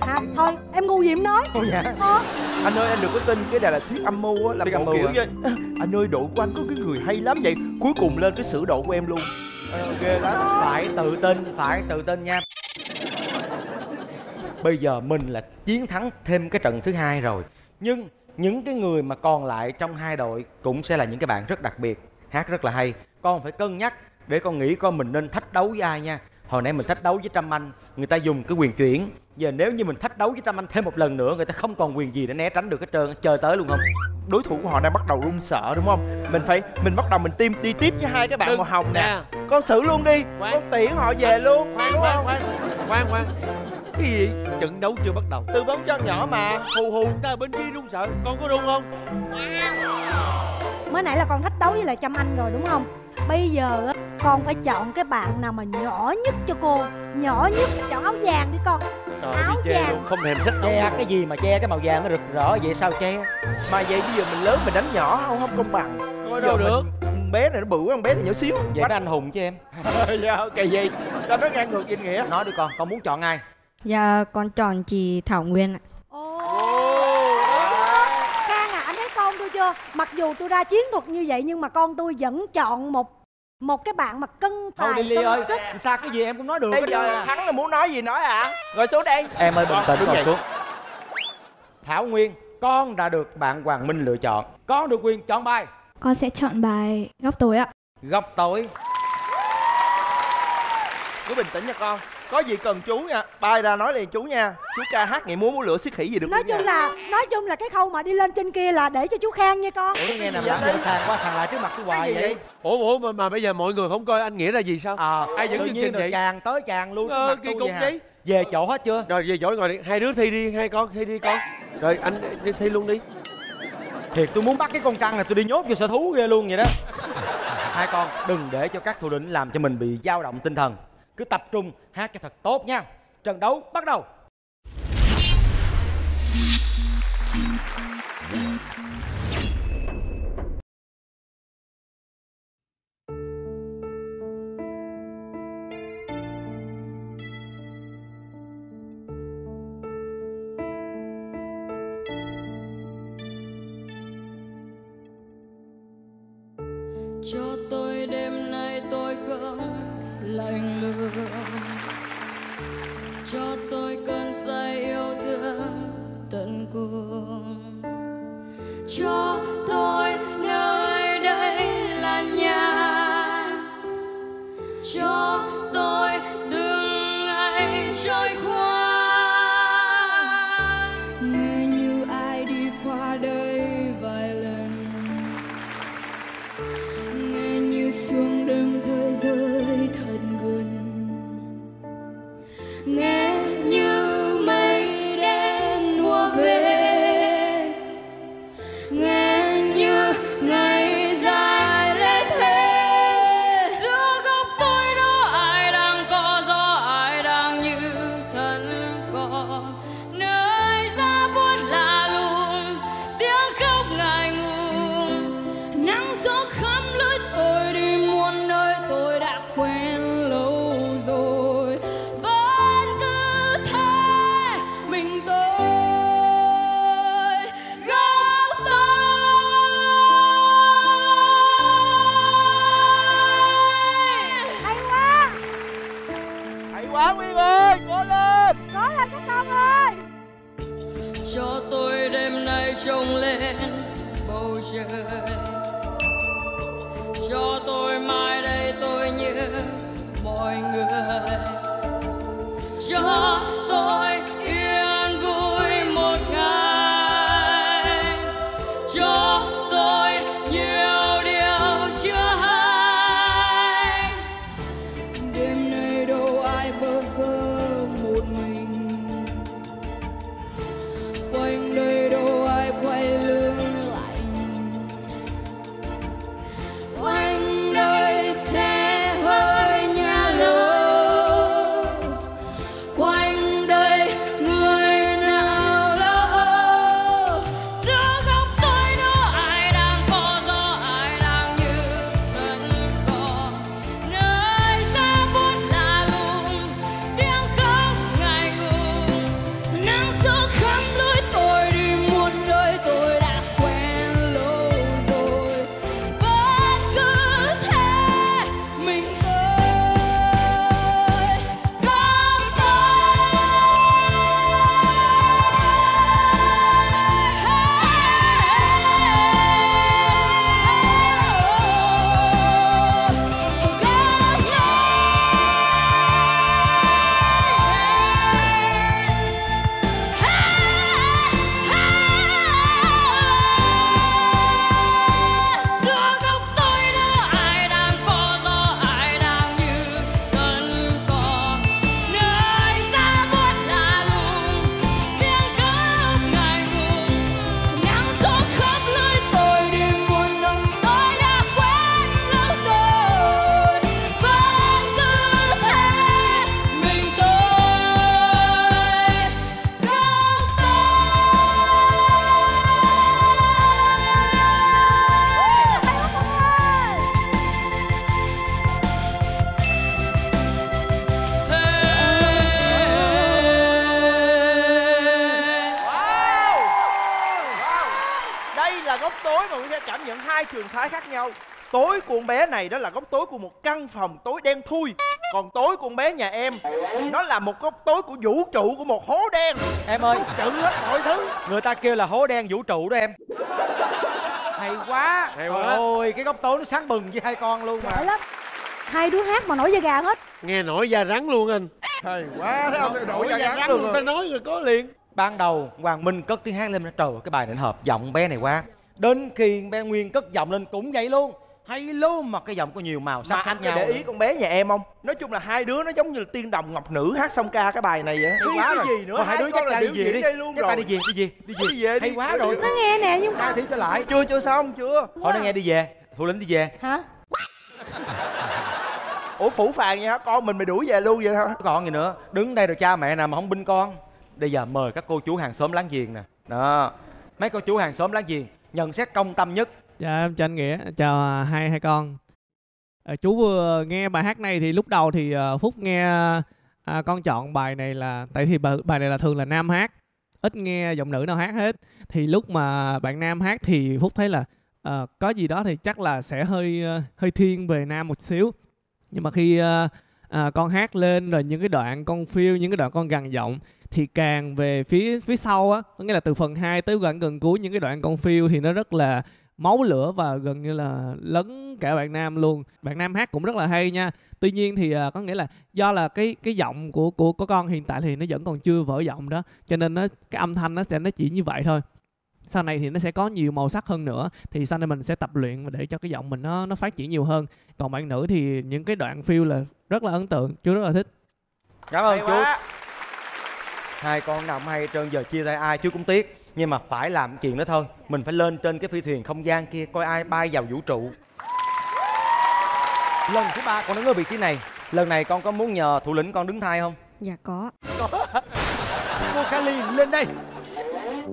hả thôi em ngu gì em nói. Ôi dạ. Ờ, anh ơi anh đừng có tin cái này là thuyết âm mưu á làm Thuyết âm bộ mưu kiểu hả? như anh ơi đội của anh có cái người hay lắm vậy. Cuối cùng lên cái sửa đội của em luôn. Ờ, ghê lắm. Phải tự tin phải tự tin nha. Bây giờ mình là chiến thắng thêm cái trận thứ hai rồi. Nhưng những cái người mà còn lại trong hai đội cũng sẽ là những cái bạn rất đặc biệt. Hát rất là hay. Con phải cân nhắc để con nghĩ coi mình nên thách đấu với ai nha hồi nãy mình thách đấu với trâm anh người ta dùng cái quyền chuyển. Giờ nếu như mình thách đấu với trâm anh thêm một lần nữa người ta không còn quyền gì để né tránh được hết trơn chơi tới luôn không? Đối thủ của họ đang bắt đầu run sợ đúng không? Mình phải mình bắt đầu mình tìm đi tiếp với hai cái bạn Đừng- màu hồng nè. con xử luôn đi. Khoan. con tiễn họ về luôn. khoan đúng khoan không khoan khoan khoan. Cái gì trận đấu chưa bắt đầu. Tư vấn cho nhỏ mà. Hù hù người ta ở bên kia run sợ. Con có run không? Mới nãy là con thách đấu với lại Trâm Anh rồi đúng không? Bây giờ á, con phải chọn cái bạn nào mà nhỏ nhất cho cô. Nhỏ nhất chọn áo vàng đi con. Trời Áo vàng. luôn không thèm thích che cái gì mà che? Cái màu vàng nó rực rỡ vậy sao che? Mà vậy bây giờ mình lớn mình đánh nhỏ không không công bằng. Coi Giờ đâu mình- được con bé này nó bự con bé này nhỏ xíu. Vậy đó anh hùng chứ em. *laughs* Dạ kỳ gì sao nó ngang ngược danh nghĩa? Nói đi con con muốn chọn ai? Dạ con chọn chị Thảo Nguyên ạ. Khang à anh thấy con tôi chưa? Mặc dù tôi ra chiến thuật như vậy nhưng mà con tôi vẫn chọn một một cái bạn mà cân thôi tài Lily cân ơi sức. xa cái gì em cũng nói được bây hết giờ trơn. thắng là muốn nói gì nói à? Ngồi xuống đây em ơi bình tĩnh dậy. xuống. Thảo Nguyên con đã được bạn Hoàng Minh lựa chọn. Con được quyền chọn bài. Con sẽ chọn bài góc tối ạ. góc tối. Cứ bình tĩnh nha con có gì cần chú nha. Bay ra nói liền chú nha. Chú ca hát ngày múa múa lửa xiết khỉ gì được nói luôn nha. chung là nói chung là cái khâu mà đi lên trên kia là để cho chú Khang nha con. Ủa nghe nè vậy đây? dở sàng quá thằng lại trước mặt tôi hoài Cái gì vậy? ủa ủa mà, mà bây giờ mọi người không coi anh nghĩa là gì sao? Ờ Ai dẫn chương nhiên trình vậy? chàng tới chàng luôn ờ, mặt kỳ tôi vậy về chỗ hết chưa? Rồi về chỗ ngồi đi. Hai đứa thi đi hai con thi đi con. Rồi anh đi thi luôn đi. Thiệt tôi muốn bắt cái con trăng này tôi đi nhốt vô sở thú ghê luôn vậy đó. *laughs* Hai con đừng để cho các thủ lĩnh làm cho mình bị dao động tinh thần cứ tập trung hát cho thật tốt nha. Trận đấu bắt đầu. Nghe này đó là góc tối của một căn phòng tối đen thui. Còn tối của con bé nhà em nó là một góc tối của vũ trụ của một hố đen. Em ơi. Trừ hết mọi thứ. Người ta kêu là hố đen vũ trụ đó em. Hay quá. Hay Trời quá. ơi cái góc tối nó sáng bừng với hai con luôn mà. Lắm. Hai đứa hát mà nổi da gà hết. Nghe nổi da rắn luôn anh. Hay quá thấy không nổi da rắn luôn ta nói rồi có liền. Ban đầu hoàng minh cất tiếng hát lên nó trời ơi, cái bài này nó hợp giọng bé này quá. Đến khi bé nguyên cất giọng lên cũng vậy luôn hay luôn mà cái giọng có nhiều màu sắc mà khác anh nhau để ý con bé nhà em không? Nói chung là hai đứa nó giống như là tiên đồng ngọc nữ hát xong ca cái bài này vậy hay quá rồi. cái gì nữa? Thôi hai đứa chắc là đi về đi. luôn chắc rồi. ta đi về đi về đi về. Đi về đi. Hay quá rồi. Nó nghe nè nhưng ca thí trở lại. Chưa chưa xong chưa. Thôi nó nghe đi về. Thủ lĩnh đi về. Hả? Ủa phủ phàng vậy hả? Con mình mày đuổi về luôn vậy hả? Còn gì nữa? Đứng đây rồi cha mẹ nào mà không binh con. Bây giờ mời các cô chú hàng xóm láng giềng nè. Đó. Mấy cô chú hàng xóm láng giềng nhận xét công tâm nhất Dạ em chào anh Nghĩa, chào à, hai hai con. Ờ, chú vừa nghe bài hát này thì lúc đầu thì ờ, Phúc nghe à, con chọn bài này là tại thì bài, bài này là thường là nam hát, ít nghe giọng nữ nào hát hết. Thì lúc mà bạn nam hát thì Phúc thấy là ờ, có gì đó thì chắc là sẽ hơi ờ, hơi thiên về nam một xíu. Nhưng mà khi ờ, à, con hát lên rồi những cái đoạn con phiêu, những cái đoạn con gằn giọng thì càng về phía phía sau á, có nghĩa là từ phần 2 tới gần gần cuối những cái đoạn con phiêu thì nó rất là máu lửa và gần như là lấn cả bạn nam luôn. Bạn nam hát cũng rất là hay nha. Tuy nhiên thì à, có nghĩa là do là cái cái giọng của của của con hiện tại thì nó vẫn còn chưa vỡ giọng đó cho nên nó cái âm thanh nó sẽ nó chỉ như vậy thôi. Sau này thì nó sẽ có nhiều màu sắc hơn nữa thì sau này mình sẽ tập luyện để cho cái giọng mình nó nó phát triển nhiều hơn. Còn bạn nữ thì những cái đoạn phiêu là rất là ấn tượng chú rất là thích. Cảm ơn chú. hai con nào cũng hay trơn giờ chia tay ai chú cũng tiếc nhưng mà phải làm chuyện đó thôi. Mình phải lên trên cái phi thuyền không gian kia coi ai bay vào vũ trụ. Lần thứ ba con đứng ở vị trí này. Lần này con có muốn nhờ thủ lĩnh con đứng thay không? Dạ có. *laughs* Cô Kali lên đây.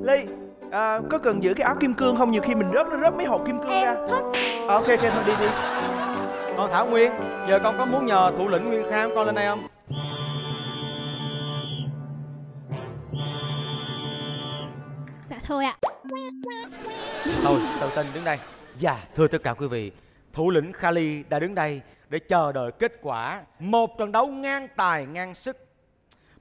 Ly à, có cần giữ cái áo kim cương không? Nhiều khi mình rớt nó rớt mấy hộp kim cương ra. Ok ok thôi đi đi. Còn Thảo Nguyên giờ con có muốn nhờ thủ lĩnh Nguyên Khang con lên đây không thôi ạ Thôi, tự tin đứng đây. Dạ, thưa tất cả quý vị, thủ lĩnh Kali đã đứng đây để chờ đợi kết quả một trận đấu ngang tài ngang sức.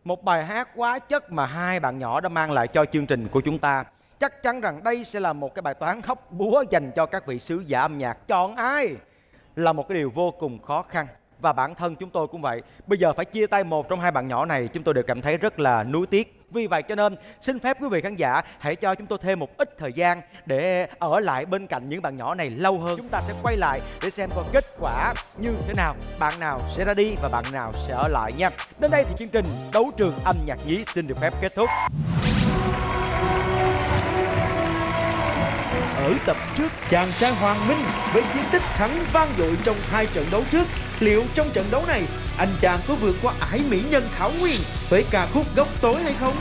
Một bài hát quá chất mà hai bạn nhỏ đã mang lại cho chương trình của chúng ta. Chắc chắn rằng đây sẽ là một cái bài toán hóc búa dành cho các vị sứ giả âm nhạc. Chọn ai là một cái điều vô cùng khó khăn. Và bản thân chúng tôi cũng vậy. Bây giờ phải chia tay một trong hai bạn nhỏ này, chúng tôi đều cảm thấy rất là nuối tiếc. Vì vậy cho nên, xin phép quý vị khán giả hãy cho chúng tôi thêm một ít thời gian để ở lại bên cạnh những bạn nhỏ này lâu hơn. Chúng ta sẽ quay lại để xem coi kết quả như thế nào. Bạn nào sẽ ra đi và bạn nào sẽ ở lại nha. Đến đây thì chương trình Đấu trường âm nhạc nhí xin được phép kết thúc. Ở tập trước, chàng trai Hoàng Minh với chiến tích thắng vang dội trong hai trận đấu trước. Liệu trong trận đấu này, anh chàng có vượt qua ải mỹ nhân Thảo Nguyên với ca khúc góc tối hay không?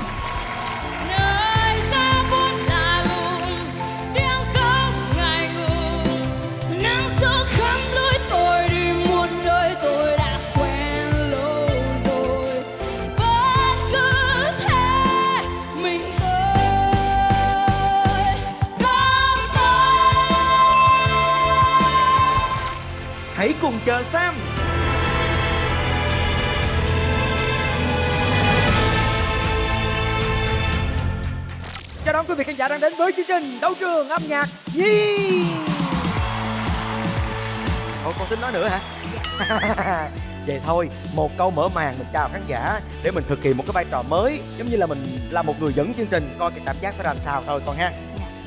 Hãy cùng chờ xem! Chào đón quý vị khán giả đang đến với chương trình Đấu trường âm nhạc Nhi Thôi con tính nói nữa hả? *laughs* Vậy thôi, một câu mở màn mình chào khán giả Để mình thực hiện một cái vai trò mới Giống như là mình là một người dẫn chương trình Coi cái cảm giác ra làm sao thôi con ha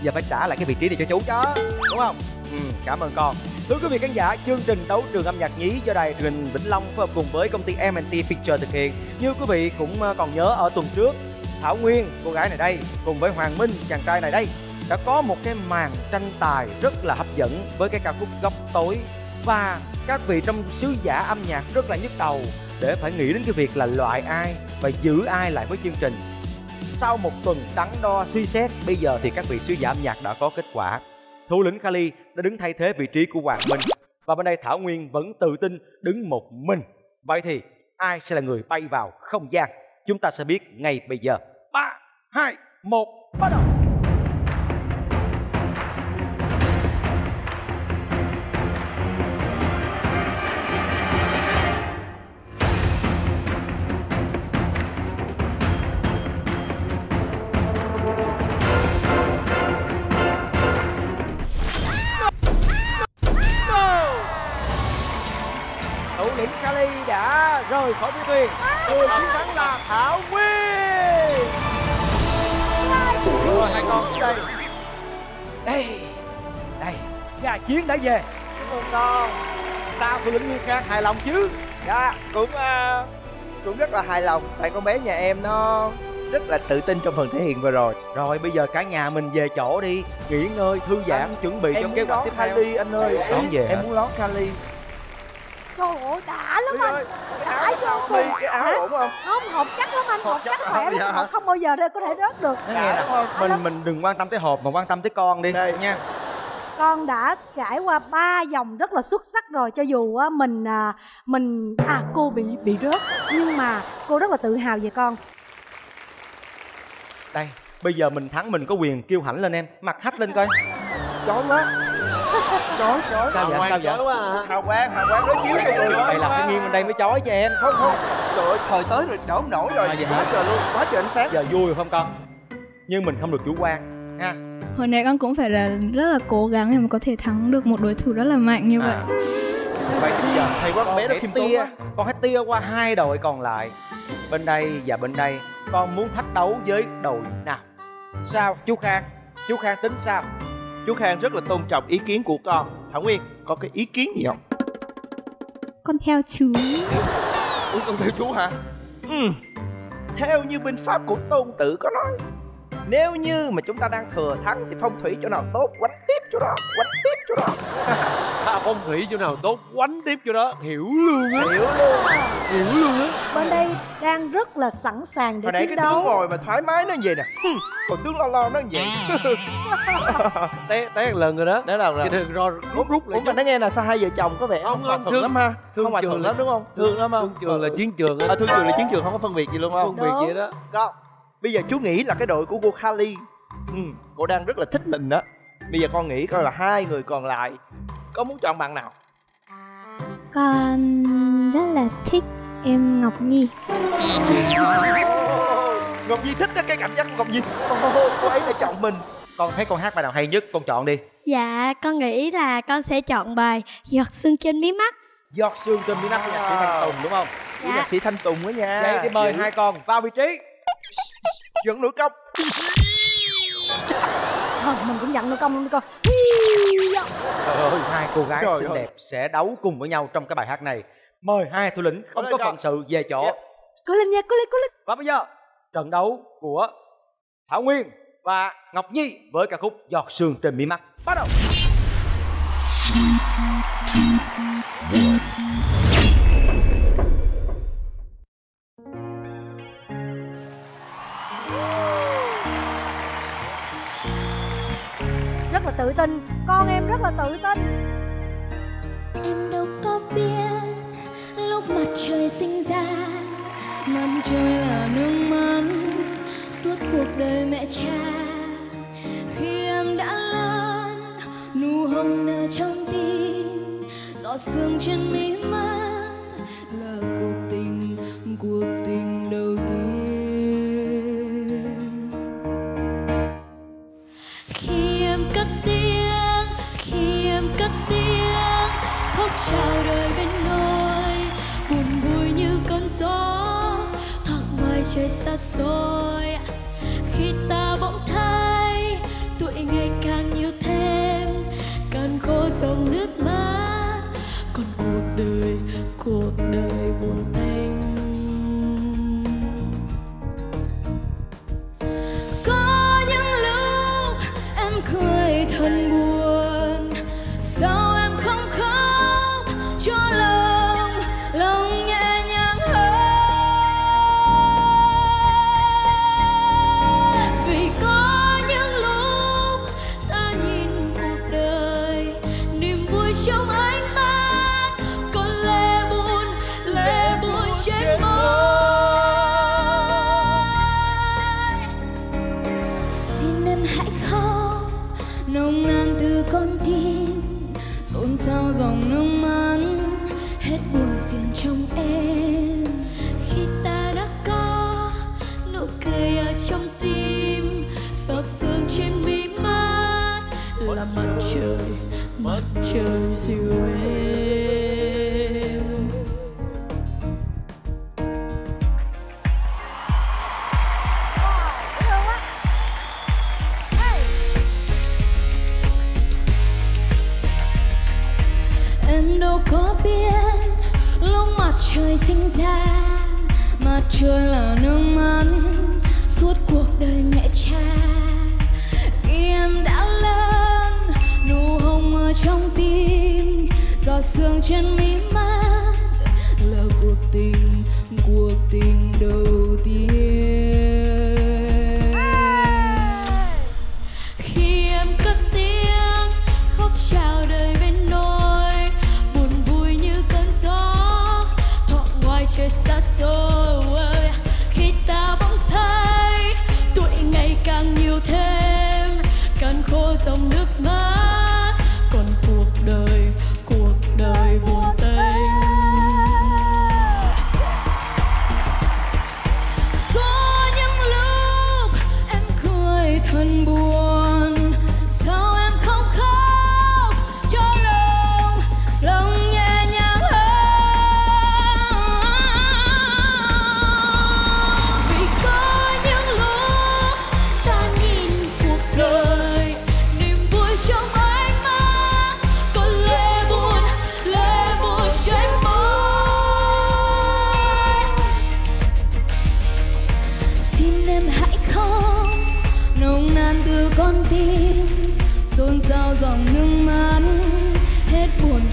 Giờ phải trả lại cái vị trí này cho chú chó Đúng không? Ừ, cảm ơn con Thưa quý vị khán giả, chương trình Đấu trường âm nhạc nhí do đài truyền hình Vĩnh Long phối hợp cùng với công ty M&T Picture thực hiện. Như quý vị cũng ờ, còn nhớ ở tuần trước, Thảo Nguyên, cô gái này đây, cùng với Hoàng Minh, chàng trai này đây, đã có một cái màn tranh tài rất là hấp dẫn với cái ca khúc góc tối và các vị trong sứ giả âm nhạc rất là nhức đầu để phải nghĩ đến cái việc là loại ai và giữ ai lại với chương trình. Sau một tuần đắn đo suy xét, bây giờ thì các vị sứ giả âm nhạc đã có kết quả. Thủ lĩnh Kali đã đứng thay thế vị trí của Hoàng Minh và bên đây Thảo Nguyên vẫn tự tin đứng một mình. Vậy thì ai sẽ là người bay vào không gian? Chúng ta sẽ biết ngay bây giờ. 3, 2, 1, bắt đầu! Rời khỏi phi thuyền người chiến thắng là thảo nguyên. Rồi hai con đây. Đây đây gà chiến đã về? Ơn con Sao thủ lĩnh Nguyên Khang hài lòng chứ? Dạ cũng à, cũng rất là hài lòng. Tại con bé nhà em nó rất là tự tin trong phần thể hiện vừa rồi. Rồi bây giờ cả nhà mình về chỗ đi Nghỉ ngơi, thư giãn, Anh- chuẩn bị em cho kế hoạch tiếp theo. Kylie anh ơi. Em hả? muốn đón Kali Trời ơi đã lắm anh. Đã vô cùng. cái áo ổn không? Không hộp chắc lắm anh Hộp chắc khỏe dạ lắm? Hộp không bao giờ đây có thể rớt được. Nghe nè, mình mình đừng quan tâm tới hộp mà quan tâm tới con đi nha. Con đã trải qua ba vòng rất là xuất sắc rồi cho dù á mình à, mình à cô bị bị rớt nhưng mà cô rất là tự hào về con. Đây, bây giờ mình thắng mình có quyền kêu hãnh lên em. Mặt hách lên coi. Chói quá Chói, chói Sao vậy, sao vậy? Hào quang, hào quang đối chiếu cho người Đây là phải nghiêng bên đây mới chói cho em. Không, không Trời ơi, thời tới rồi, đổ không nổi rồi. À, Quá trời luôn, quá trời ánh sáng. Giờ vui rồi không con? Nhưng mình không được chủ quan ha? Hồi nãy con cũng phải là rất là cố gắng để mà có thể thắng được một đối thủ rất là mạnh như vậy. À. Vậy thì giờ hay quá, con bé nó khiêm tốn tia quá. Con hãy tia qua hai đội còn lại. Bên đây và bên đây Con muốn thách đấu với đội nào? Sao? Chú Khang Chú Khang tính sao Chú Khang rất là tôn trọng ý kiến của con Thảo Nguyên, có cái ý kiến gì không? Con theo chú. Ủa, con theo chú hả? Ừ. Theo như binh pháp của tôn tử có nói Nếu như mà chúng ta đang thừa thắng Thì phong thủy chỗ nào tốt quánh tiếp chỗ đó Quánh tiếp chỗ đó. *laughs* À, phong thủy chỗ nào tốt quánh tiếp chỗ đó. Hiểu luôn á. Hiểu luôn hiểu luôn á. Bên đây đang rất là sẵn sàng để Hồi nãy chiến cái tướng đấu. ngồi mà thoải mái nó vậy nè. Hừ, Còn tướng lo lo nó vậy. *laughs* Té té một lần rồi đó. Để làm rồi. Cái rồi rút rút lại Ủa mà nó nghe là sao hai vợ chồng có vẻ Không, hòa không, thuận thương- lắm ha? Thương Không hòa thuận lắm đúng không? Thương lắm không? Thương trường là chiến trường á. À, thương trường là chiến trường không có phân biệt gì luôn không? Phân biệt vậy đó. Con Bây giờ chú nghĩ là cái đội của cô Kali ừ, Cô đang rất là thích mình đó. Bây giờ con nghĩ coi là hai người còn lại Có muốn chọn bạn nào? Con rất là thích em Ngọc Nhi. Ngọc Nhi thích đó, cái cảm giác của Ngọc Nhi. Cô ấy lại chọn mình. Con thấy con hát bài nào hay nhất? Con chọn đi. Dạ, con nghĩ là con sẽ chọn bài Giọt sương trên mí mắt. Giọt sương trên mí mắt của nhạc sĩ Thanh Tùng đúng không? Của nhạc sĩ Thanh Tùng đó nha. Vậy thì mời Giữ- hai con vào vị trí Dẫn nửa công. Thôi mình cũng nhận được công luôn đi con Trời ơi, hai cô gái Trời xinh ơi. đẹp sẽ đấu cùng với nhau trong cái bài hát này. Mời hai thủ lĩnh không có con. phận sự về chỗ. Cố lên nha cố lên cố lên. Và bây giờ trận đấu của Thảo Nguyên và Ngọc Nhi với ca khúc Giọt sương trên mí mắt. Bắt đầu tự tin con em rất là tự tin. Em đâu có biết lúc mặt trời sinh ra Mặt trời là nước mắt suốt cuộc đời mẹ cha. Khi em đã lớn nụ hồng nở trong tim Giọt sương trên mí mắt là cuộc tình, cuộc tình đầu tiên rồi khi ta bỗng thấy tuổi ngày càng nhiều thêm, cơn khô dòng nước mắt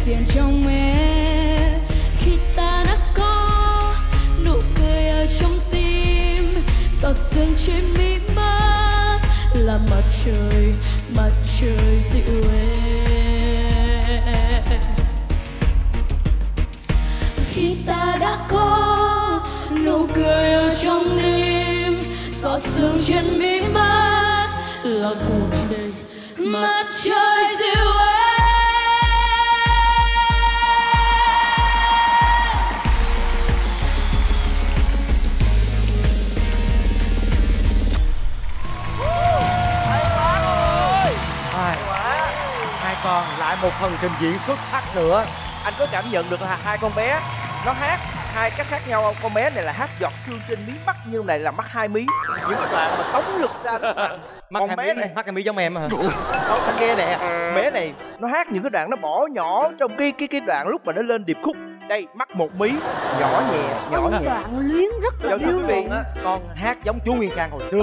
phiền trong em. Khi ta đã có nụ cười ở trong tim, giọt sương trên mi mắt là mặt trời mặt trời dịu em. Khi ta đã có nụ cười ở trong tim, giọt sương trên mi mắt là cuộc lại một phần trình diễn xuất sắc nữa. Anh có cảm nhận được là hai con bé nó hát hai cách khác nhau không? Con bé này là hát giọt sương trên mí mắt nhưng này là mắt hai mí. Những cái đoạn mà tống lực ra *laughs* mắt con hai bé mí này mắt hai mí giống em hả? Không, anh nghe nè. Bé này nó hát những cái đoạn nó bỏ nhỏ trong cái cái cái đoạn lúc mà nó lên điệp khúc đây mắt một mí nhỏ nhẹ nhỏ nhẹ. Đoạn luyến rất là vị luyện á con hát giống chú Nguyên Khang hồi xưa.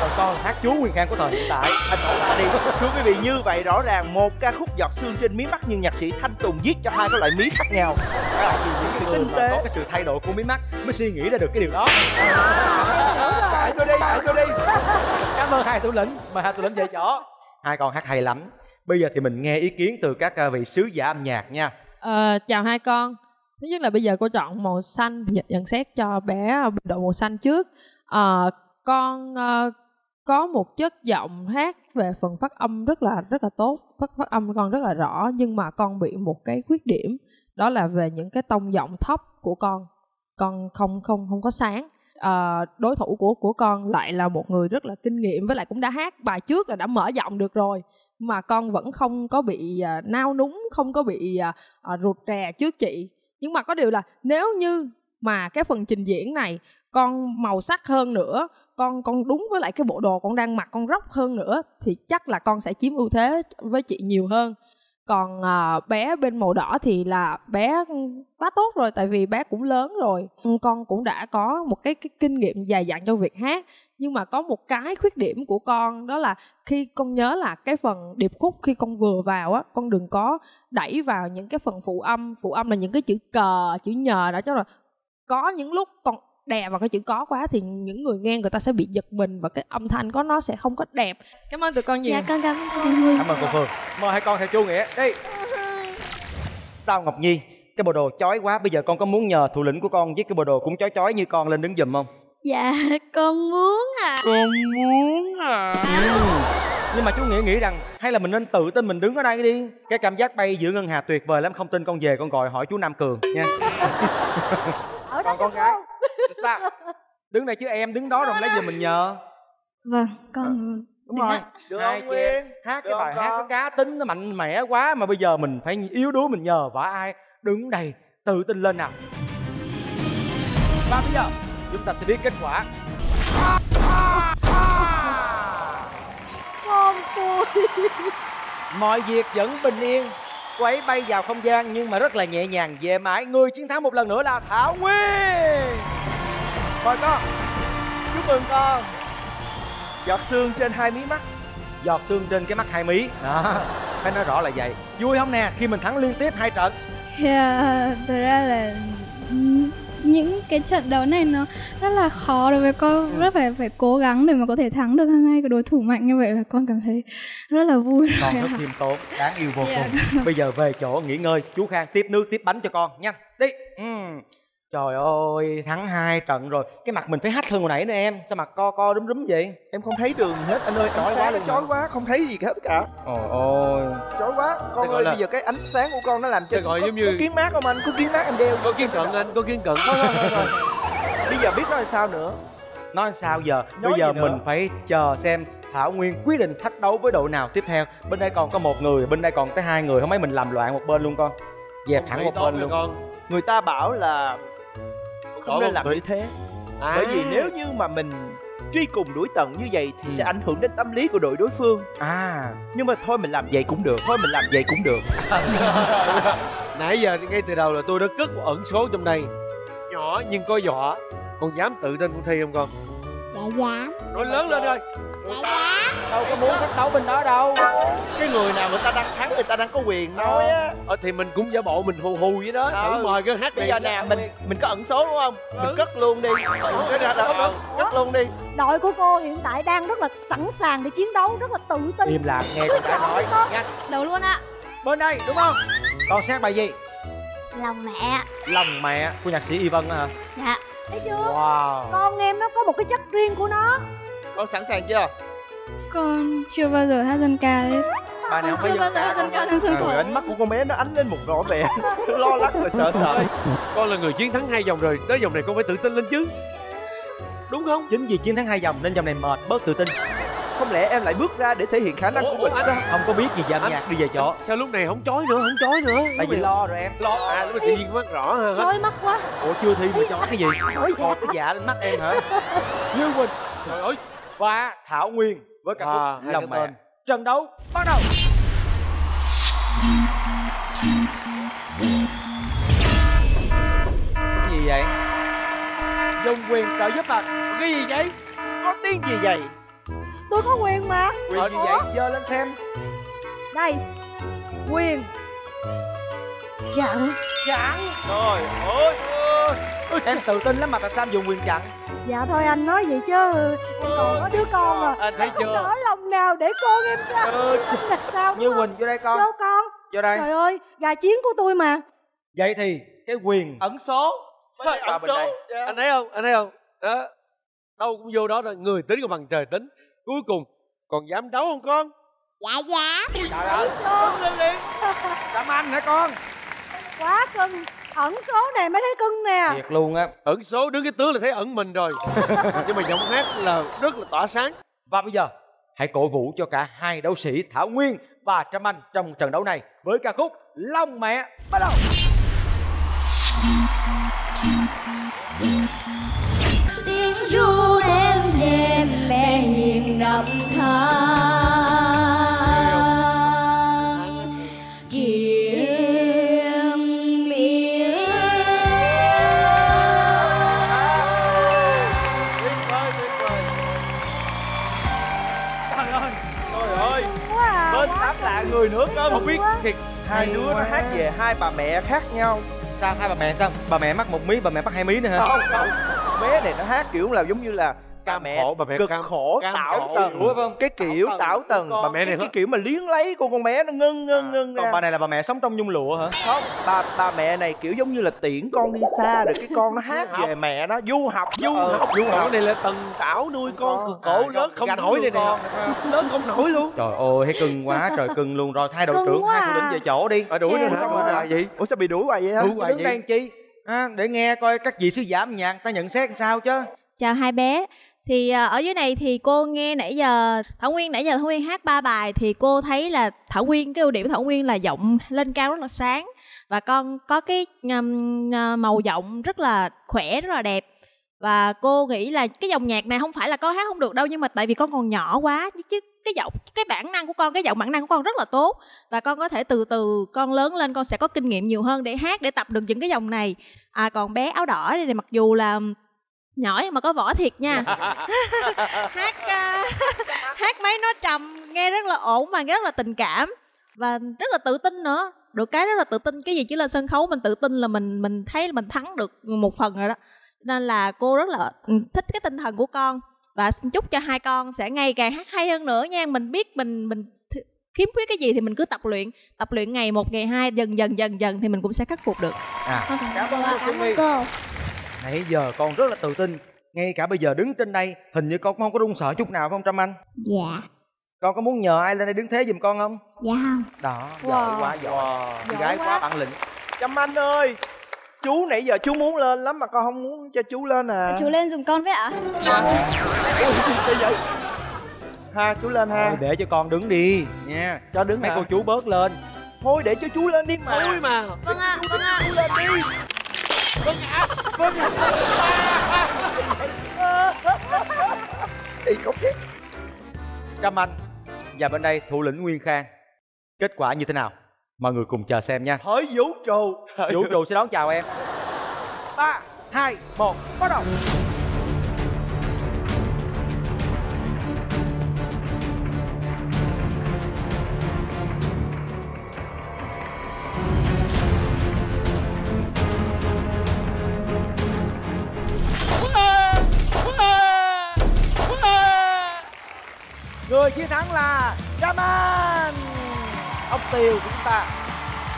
Còn con hát chú Nguyên Khang của thời hiện tại. Anh ra đi. Thưa quý vị như vậy rõ ràng một ca khúc giọt sương trên mí mắt nhưng nhạc sĩ thanh tùng viết cho hai cái loại mí khác nhau. Đó là vì những cái người tinh mà tế có cái sự thay đổi của mí mắt mới suy nghĩ ra được cái điều đó. Cãi tôi đi cãi tôi đi. Cảm ơn hai thủ lĩnh mà hai thủ lĩnh dạy dỗ hai con hát hay lắm. Bây giờ thì mình nghe ý kiến từ các à, vị sứ giả âm nhạc nha à, chào hai con. Thứ nhất là bây giờ cô chọn màu xanh nhận, xét cho bé ờ, độ đội màu xanh trước. À, con à, có một chất giọng hát về phần phát âm rất là rất là tốt phát phát âm con rất là rõ nhưng mà con bị một cái khuyết điểm đó là về những cái tông giọng thấp của con. Con không không không có sáng. À, đối thủ của của con lại là một người rất là kinh nghiệm với lại cũng đã hát bài trước là đã mở giọng được rồi mà con vẫn không có bị à, nao núng không có bị à, à, rụt rè trước chị. Nhưng mà có điều là nếu như mà cái phần trình diễn này con màu sắc hơn nữa con con đúng với lại cái bộ đồ con đang mặc con róc hơn nữa thì chắc là con sẽ chiếm ưu thế với chị nhiều hơn còn à, bé bên màu đỏ thì là bé quá tốt rồi tại vì bé cũng lớn rồi. Ừ, con cũng đã có một cái, cái kinh nghiệm dài dặn trong việc hát. Nhưng mà có một cái khuyết điểm của con đó là khi con nhớ là cái phần điệp khúc khi con vừa vào á con đừng có đẩy vào những cái phần phụ âm. Phụ âm là những cái chữ cờ chữ nhờ đó cho rồi. Có những lúc con đè vào cái chữ có quá thì những người nghe người ta sẽ bị giật mình và cái âm thanh của nó sẽ không có đẹp. Cảm ơn tụi con nhiều. Dạ con cảm ơn cảm ơn cô Phương. Mời hai con theo chú nghĩa. Đi. Sao Ngọc Nhi cái bộ đồ chói quá. Bây giờ con có muốn nhờ thủ lĩnh của con với cái bộ đồ cũng chói chói như con lên đứng giùm không? Dạ con muốn à con muốn à. Nhưng mà chú nghĩa nghĩ rằng hay là mình nên tự tin mình đứng ở đây đi. Cái cảm giác bay giữa ngân hà tuyệt vời lắm. Không tin con về con gọi hỏi chú nam cường nha. Còn con gái sao? Đứng đây chứ em đứng đó rồi lấy gì mình nhờ. Vâng, con đúng rồi. Được hai chị em Nguyên? hát Được cái bài hát nó cá tính nó mạnh mẽ quá mà bây giờ mình phải yếu đuối mình nhờ vả ai đứng đây tự tin lên nào. Và bây giờ chúng ta sẽ biết kết quả. Con vui mọi việc vẫn bình yên. Cô ấy bay vào không gian nhưng mà rất là nhẹ nhàng về mãi. Người chiến thắng một lần nữa là thảo nguyên mời con chúc mừng con. Giọt sương trên hai mí mắt. Giọt sương trên cái mắt hai mí. Đó. Phải nói rõ là vậy. Vui không nè? Khi mình thắng liên tiếp hai trận. Thì, à, thật ra là những cái trận đấu này nó rất là khó đối với con. Rất phải phải cố gắng để mà có thể thắng được hai cái đối thủ mạnh như vậy là con cảm thấy rất là vui. Con rất khiêm tốn đáng yêu vô Dạ. cùng. Bây giờ về chỗ nghỉ ngơi. Chú khang tiếp nước tiếp bánh cho con nhanh đi. Ừ. trời ơi thắng hai trận rồi. Cái mặt mình phải hắt hơn hồi nãy nữa em. Sao mặt co co rúm rúm vậy? Em không thấy đường hết anh ơi. Chói quá luôn chói quá không thấy gì hết cả. Ôi ôi chói quá. Con Thế gọi ơi là- bây giờ cái ánh sáng của con nó làm cho gọi có, giống như- có kiến mát không anh? Có kiến mát em đeo. Có kiến cận anh có kiến cận. Thôi thôi thôi, thôi. bây giờ biết nói sao nữa. Nói sao giờ? Nói bây giờ nữa? mình phải chờ xem Thảo Nguyên quyết định thách đấu với đội nào tiếp theo. Bên đây còn có một người bên đây còn tới hai người. Không mấy mình làm loạn một bên luôn con. Dẹp hẳn một bên luôn. con. Người ta bảo là không nên làm như thế. À. bởi vì nếu như mà mình truy cùng đuổi tận như vậy thì sẽ ảnh hưởng đến tâm lý của đội đối phương. À. Nhưng mà thôi mình làm vậy cũng được thôi mình làm vậy cũng được. *laughs* Nãy giờ ngay từ đầu là tôi đã cất một ẩn số trong đây. Nhỏ nhưng có vỏ. Con dám tự tin con thi không con? Dạ dám. Nói lớn lên rồi đâu có muốn thách đấu bên đó đâu. Cái người nào người ta đang thắng người ta đang có quyền nói á. ờ, thì mình cũng giả bộ mình hù hù vậy đó. Ờ. thử mời cái hát bây giờ nè mình mình có ẩn số đúng không? Mình cất luôn đi. Cái đó cất luôn đi. Đội của cô hiện tại đang rất là sẵn sàng để chiến đấu rất là tự tin. Im lặng nghe con gái nói. nhanh. Đấu luôn ạ. Bên đây đúng không? Con hát bài gì? Lòng mẹ lòng mẹ của nhạc sĩ y vân á hả? Dạ. Thấy chưa? Wow. Con em nó có một cái chất riêng của nó con sẵn sàng chưa? Con chưa bao giờ hát dân ca hết. Này con chưa bao giờ hát dân ca trên sân khấu. rồi ánh mắt của con bé nó ánh lên một rõ vẻ. *laughs* Lo lắng và sợ sợ. Con là người chiến thắng hai vòng rồi tới vòng này con phải tự tin lên chứ. Đúng không? Chính vì chiến thắng hai vòng nên vòng này mệt bớt tự tin. Không lẽ em lại bước ra để thể hiện khả năng Ủa, của mình ủa, sao? Không có biết gì về âm Anh- nhạc đi về chỗ. sao lúc này không chói nữa không chói nữa? Tại vì lo rồi em. Lo. À lúc này tự nhiên mắt rõ ha chói mắt quá. Ủa chưa thi mà chó cái gì? Một cái dạ lên mắt em hả? Như quỳnh trời ơi và thảo nguyên với ca À, khúc hai lòng mẹ. tên. trận đấu bắt đầu. Cái gì vậy? Dùng quyền trợ giúp à cái gì vậy? Có tiếng gì vậy? Tôi có quyền mà. Quyền gì vậy? giơ lên xem. Đây quyền. Chặn. Chặn. Trời ơi. Em tự tin lắm mà tại sao em dùng quyền chặn dạ thôi anh nói vậy chứ. Em còn có đứa con à anh thấy chưa? nỡ lòng nào để con em ra. Sao như quỳnh vô đây con. Vô con. Vô đây. Trời ơi gà chiến của tôi mà. Vậy thì cái quyền ẩn số. Thôi, ẩn số. Anh thấy không? Anh thấy không? Đó. Đâu cũng vô đó rồi người tính còn bằng trời tính. Cuối cùng còn dám đấu không con? Dạ dám trời ơi. Lên đi. Đám anh hả con? Quá cưng ẩn số này mới thấy cưng nè. Thiệt luôn á. Ẩn số đứng cái tướng là thấy ẩn mình rồi. *laughs* Nhưng mà giọng hát là rất là tỏa sáng. Và bây giờ hãy cổ vũ cho cả hai đấu sĩ Thảo Nguyên và Trâm Anh trong trận đấu này với ca khúc Long Mẹ bắt đầu. tiếng ru đêm đêm mẹ hiền đậm than hai Hay đứa nó quá. hát về hai bà mẹ khác nhau sao hai bà mẹ sao? Bà mẹ mắc một mí, bà mẹ mắc hai mí nữa hả? không không bé này nó hát kiểu là giống như là ca mẹ khổ, bà mẹ cực cam- khổ cam tảo khổ, tần đúng không? cái kiểu Tảo tần tảo tần con. Bà mẹ này cái, cái kiểu mà liếng lấy của con bé nó ngưng ngưng ngưng Còn ra. bà này là bà mẹ sống trong nhung lụa hả? không bà bà mẹ này kiểu giống như là tiễn con đi xa rồi cái con nó hát về mẹ nó du học du Ờ, học du học này là tần tảo nuôi con Con. cực cổ À, lớn không nổi này nuôi nè con. *laughs* lớn không nổi luôn Trời ơi, thấy cưng quá, trời cưng luôn rồi. Thay đội trưởng, hai thủ lĩnh à. về chỗ đi. à, đuổi nữa hả gì ủa sao bị đuổi hoài vậy hả đuổi hoài Đứng vậy đây chi? À, để nghe coi các vị sứ giả âm nhạc ta nhận xét sao chứ. Chào hai bé. Thì ờ, ở dưới này thì cô nghe nãy giờ Thảo Nguyên nãy giờ Thảo Nguyên hát ba bài thì cô thấy là Thảo Nguyên cái ưu điểm của Thảo Nguyên là giọng lên cao rất là sáng và con có cái um, màu giọng rất là khỏe rất là đẹp. và cô nghĩ là cái dòng nhạc này không phải là con hát không được đâu nhưng mà tại vì con còn nhỏ quá chứ, chứ cái giọng cái bản năng của con cái giọng bản năng của con rất là tốt và con có thể từ từ con lớn lên con sẽ có kinh nghiệm nhiều hơn để hát để tập được những cái dòng này à còn bé áo đỏ này, này mặc dù là nhỏ nhưng mà có vỏ thiệt nha. *laughs* Hát uh, *laughs* hát mấy nó trầm nghe rất là ổn mà rất là tình cảm và rất là tự tin nữa. Được cái rất là tự tin cái gì chỉ lên sân khấu mình tự tin là mình mình thấy mình thắng được một phần rồi đó. Nên là cô rất là ừ, thích cái tinh thần của con và xin chúc cho hai con sẽ ngày càng hát hay hơn nữa nha. Mình biết mình mình th- khiếm khuyết cái gì thì mình cứ tập luyện tập luyện ngày một ngày hai dần dần dần dần thì mình cũng sẽ khắc phục được. À cảm ơn cô Cảm ơn cô. Nãy giờ con rất là tự tin ngay cả bây giờ đứng trên đây hình như con cũng không có run sợ chút nào phải không trâm anh Dạ. con có muốn nhờ ai lên đây đứng thế giùm con không Dạ không. đó Wow. giỏi quá giỏi Con Giỏi gái quá. quá bản lĩnh Trâm Anh ơi Chú nãy giờ chú muốn lên lắm mà con không muốn cho chú lên à Chú lên dùng con với ạ. Bây giờ Ha chú lên ha Thôi để cho con đứng đi nha Cho đứng mấy hả? cô chú bớt lên Thôi để cho chú lên đi mà Thôi mà Vâng ạ, vâng ạ. Chú lên đi Vâng ạ Vâng ạ Đi không biết Trâm Anh Và bên đây thủ lĩnh Nguyên Khang. Kết quả như thế nào? Mọi người cùng chờ xem nha. Hỡi vũ trụ. Vũ trụ sẽ đón chào em. 3, 2, 1, bắt đầu Người chiến thắng là Raman Ông Tiêu của chúng ta.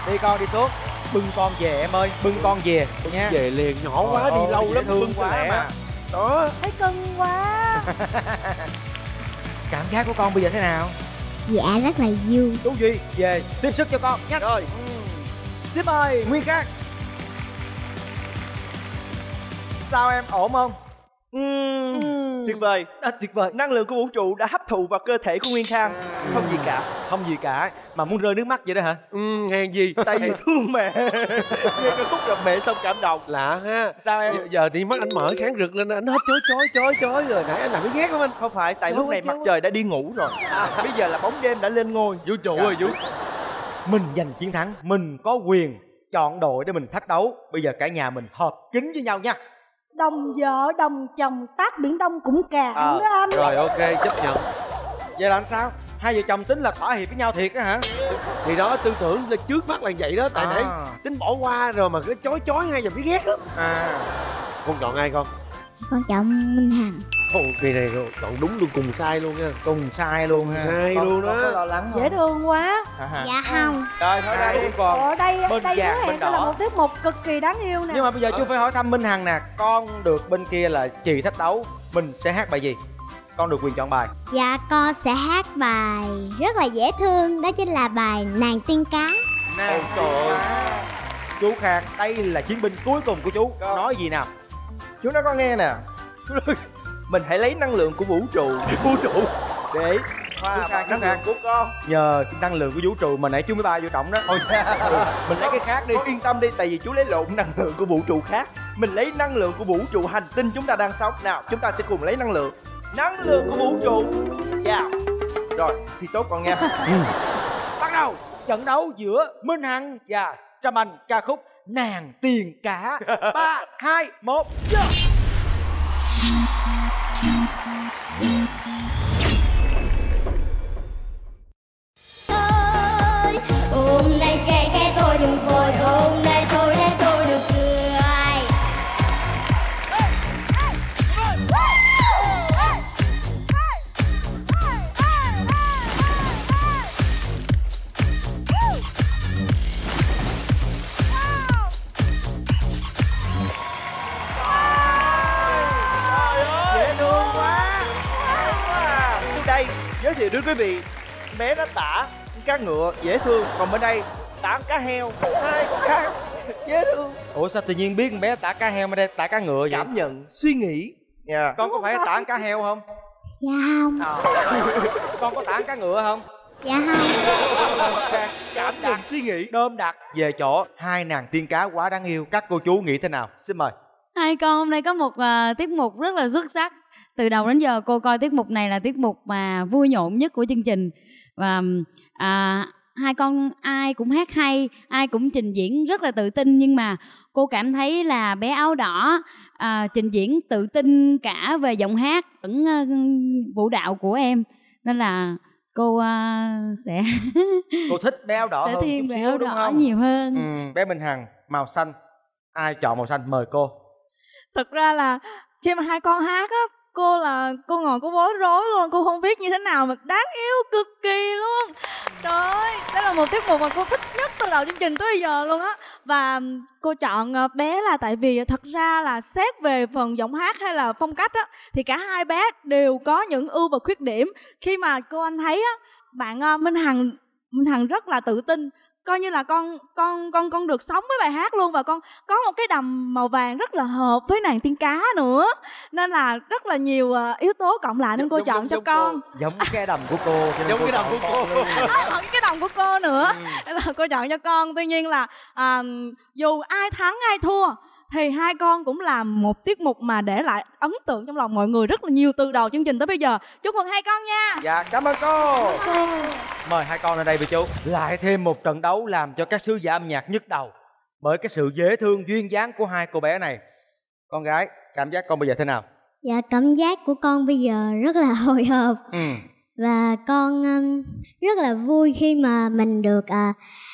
Đi con đi xuống. Bưng con về em ơi. Bưng con về. Nha. về liền nhỏ quá đi ơi, lâu lắm thương bưng quá quá mà. đó. Thấy cưng quá. *laughs* Cảm giác của con bây giờ thế nào? Dạ rất là vui. Tú Duy về tiếp sức cho con nhé Rồi. Xin mời Nguyên Khang Sao em ổn không Uhm, tuyệt vời. À, tuyệt vời. Năng lượng của vũ trụ đã hấp thụ vào cơ thể của Nguyên Khang. Không gì cả Không gì cả. Mà muốn rơi nước mắt vậy đó hả? Ừ, hèn gì? Tại vì thương mẹ. Nghe cái khúc gặp mẹ xong cảm động. Lạ ha. Sao em? Giờ, giờ thì mắt anh mở sáng rực lên anh hết chói chói chói chói rồi. Nãy anh làm cái ghét lắm anh. Không phải tại Chói lúc này chói. mặt trời đã đi ngủ rồi. Bây giờ là bóng đêm đã lên ngôi. Vũ trụ Dạ. ơi vũ. Mình giành chiến thắng Mình có quyền chọn đội để mình thách đấu. Bây giờ cả nhà mình hợp kín với nhau nha đồng vợ đồng chồng tác biển đông cũng cạn Ờ, đó anh. rồi ok chấp nhận. Vậy là anh sao? Hai vợ chồng tính là thỏa hiệp với nhau thiệt á hả? Thì đó tư tưởng là trước mắt là vậy đó tại À. nãy tính bỏ qua rồi mà cái chói chói ngay giờ biết ghét lắm À. Con chọn ai con? Con chọn Minh Hằng. Ồ, kỳ này chọn đúng luôn cùng sai luôn nha. Cùng sai luôn ha. sai Con- luôn đó lo lắng dễ thương quá. Dạ không. Rồi thôi đây cũng còn ở đây bên đây vàng, hứa bên sẽ là đỏ. một tiết mục cực kỳ đáng yêu nè. Nhưng mà bây giờ chú phải hỏi thăm Minh Hằng nè. Con được bên kia là chị thách đấu Mình sẽ hát bài gì? Con được quyền chọn bài. Dạ con sẽ hát bài rất là dễ thương Đó chính là bài Nàng tiên cá Nào trời ơi. Chú Khang đây là chiến binh cuối cùng của chú. Nói gì nào? Chú nói con nghe nè *laughs* mình hãy lấy năng lượng của vũ trụ. *laughs* Vũ trụ? Để Hoa Chú Khang, bằng năng lượng của con. Nhờ năng lượng của vũ trụ mà nãy chú mới ba vô trọng đó. Thôi *laughs* ừ, Mình lấy cái khác đi. Con yên tâm đi tại vì chú lấy lộn năng lượng của vũ trụ khác. Mình lấy năng lượng của vũ trụ hành tinh chúng ta đang sống. Nào chúng ta sẽ cùng lấy năng lượng. Năng lượng của vũ trụ. Vào rồi thì tốt con nha. *laughs* Bắt đầu. Trận đấu giữa Minh Hằng và Trâm Anh ca khúc Nàng tiền cả. 3, 2, 1 ơi cá ngựa dễ thương. Còn bên đây tả cá heo hai con cá *laughs* dễ thương. Ủa sao tự nhiên biết con bé tả cá heo mà đây tả cá ngựa vậy? Cảm nhận suy nghĩ. Nha Con có phải tả cá heo không? Dạ không. *laughs* Con có tả cá ngựa không? Dạ không. Cảm nhận suy nghĩ. Đơm đặt về chỗ hai nàng tiên cá quá đáng yêu. Các cô chú nghĩ thế nào? Xin mời. Hai con hôm nay có một à, tiết mục rất là xuất sắc. Từ đầu đến giờ cô coi tiết mục này là tiết mục mà vui nhộn nhất của chương trình. Và à, hai con ai cũng hát hay ai cũng trình diễn rất là tự tin nhưng mà cô cảm thấy là bé áo đỏ à, trình diễn tự tin cả về giọng hát lẫn à, vũ đạo của em. Nên là cô à, sẽ *laughs* cô thích bé áo đỏ sẽ hơn thiên chút về xíu áo đúng đỏ không? nhiều hơn. Ừ, bé Minh Hằng màu xanh. Ai chọn màu xanh? Mời cô. Thực ra là khi mà hai con hát á cô là, cô ngồi cô bối rối luôn, cô không biết như thế nào mà đáng yêu cực kỳ luôn. Trời ơi, đây là một tiết mục mà cô thích nhất từ đầu chương trình tới giờ luôn á. Và cô chọn ờ, bé là tại vì thật ra là xét về phần giọng hát hay là phong cách á, thì cả hai bé đều có những ưu và khuyết điểm. Khi mà cô anh thấy á, bạn ờ, minh hằng minh hằng rất là tự tin coi như là con con con con được sống với bài hát luôn và con có một cái đầm màu vàng rất là hợp với nàng tiên cá nữa. Nên là rất là nhiều ờ, yếu tố cộng lại nên cô chọn cho con. giống cái đầm của cô Giống cô cái đầm của cô. *laughs* đó vẫn cái đồng của cô nữa. Nên là cô chọn cho con. Tuy nhiên là à, dù ai thắng ai thua thì hai con cũng làm một tiết mục mà để lại ấn tượng trong lòng mọi người rất là nhiều từ đầu chương trình tới bây giờ. Chúc mừng hai con nha. Dạ cảm ơn cô. Mời hai con lên đây với chú. Lại thêm một trận đấu làm cho các sứ giả âm nhạc nhức đầu bởi cái sự dễ thương duyên dáng của hai cô bé này. Con gái cảm giác con bây giờ thế nào? Dạ cảm giác của con bây giờ rất là hồi hộp. Ừ và con um, rất là vui khi mà mình được à,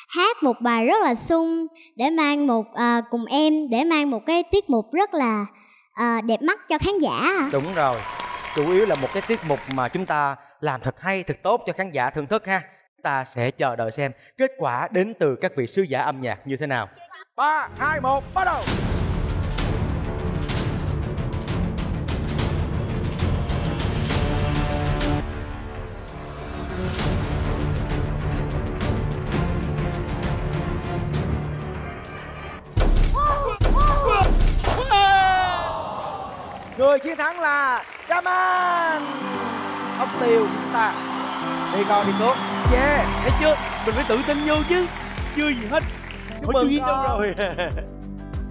hát một bài rất là sung để mang một à, cùng em để mang một cái tiết mục rất là à, đẹp mắt cho khán giả. đúng rồi. Chủ yếu là một cái tiết mục mà chúng ta làm thật hay thật tốt cho khán giả thưởng thức ha. Ta sẽ chờ đợi xem kết quả đến từ các vị sứ giả âm nhạc như thế nào. Ba hai một bắt đầu Người chiến thắng là Jaman. Ông Tiều của chúng ta. Đi con đi xuống. Yeah, thấy chưa? Mình phải tự tin vô chứ. Chưa gì hết. Chúc mừng con. rồi. *laughs*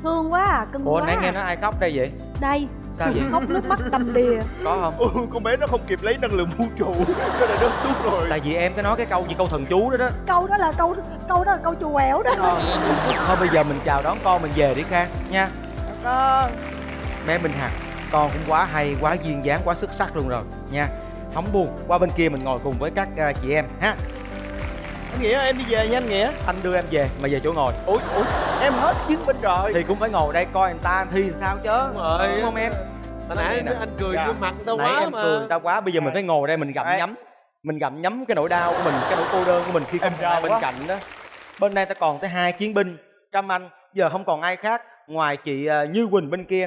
Thương quá à cưng Ủa quá nãy nghe à. nói ai khóc đây vậy? Đây. Sao vậy? khóc nước mắt đầm đìa. Có không? Ừ, con bé nó không kịp lấy năng lượng vũ trụ. *laughs* Cho nên nó xuống rồi. Tại vì em có nói cái câu gì câu thần chú đó đó. Câu đó là câu câu đó là câu chù quẹo đó. Ờ. Thôi bây giờ mình chào đón con mình về đi Khang nha. Con Bé Minh Hằng Con cũng quá hay, quá duyên dáng, quá xuất sắc luôn rồi nha Không buồn, qua bên kia mình ngồi cùng với các à, chị em ha Anh Nghĩa em đi về nha anh Nghĩa Anh đưa em về, mà về chỗ ngồi Ủa, ủa em hết chứng minh rồi Thì cũng phải ngồi đây coi người ta thi làm sao chứ rồi. Đúng không em? Hồi nãy Nè. anh cười Dạ. mặt tao quá em mà cười người ta quá, bây giờ mình phải ngồi đây mình gặm Đấy. nhấm Mình gặm nhấm cái nỗi đau của mình, cái nỗi cô đơn của mình khi không ai bên quá. cạnh đó Bên đây ta còn tới hai chiến binh Trâm Anh, giờ không còn ai khác ngoài chị à, Như Quỳnh bên kia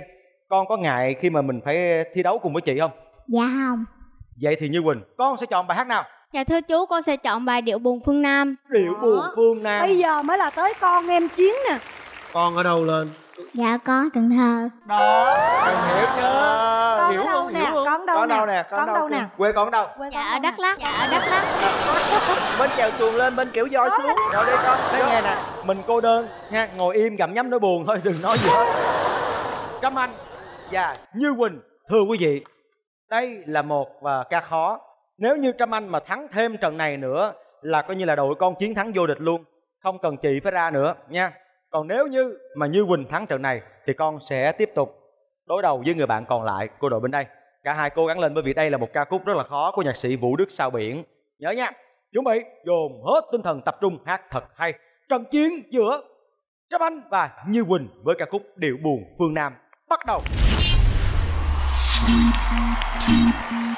Con có ngại khi mà mình phải thi đấu cùng với chị không? Dạ không. Vậy thì Như Quỳnh, con sẽ chọn bài hát nào? Dạ thưa chú, con sẽ chọn bài Điệu buồn phương Nam. Điệu buồn phương Nam bây giờ mới là tới con em chiến nè Con ở đâu lên? Dạ có Cần Thơ. Đó, em hiểu chưa? con hiểu ở đâu không? nè Hiểu không? con đâu Con nè đâu nè? con đâu nè Quê con ở đâu? Quê Dạ con ở? Đắk Lắk, dạ ở Đắk Lắk. Bên chèo xuồng lên, bên kiểu voi xuống Rồi đây con, nói nghe nè Mình cô đơn nha, ngồi im gặm nhấm nỗi buồn thôi, đừng nói gì hết Trâm Anh và Như Quỳnh. Thưa quý vị, đây là một à, ca khó. Nếu như Trâm Anh mà thắng thêm trận này nữa Là coi như là đội con chiến thắng vô địch luôn Không cần chị phải ra nữa nha. Còn nếu như mà Như Quỳnh thắng trận này Thì con sẽ tiếp tục đối đầu với người bạn còn lại của đội bên đây. Cả hai cố gắng lên bởi vì đây là một ca khúc rất là khó của nhạc sĩ Vũ Đức Sao Biển. Nhớ nha. Chuẩn bị dồn hết tinh thần tập trung hát thật hay. Trận chiến giữa Trâm Anh và Như Quỳnh với ca khúc Điệu buồn phương Nam Bắt đầu Về phương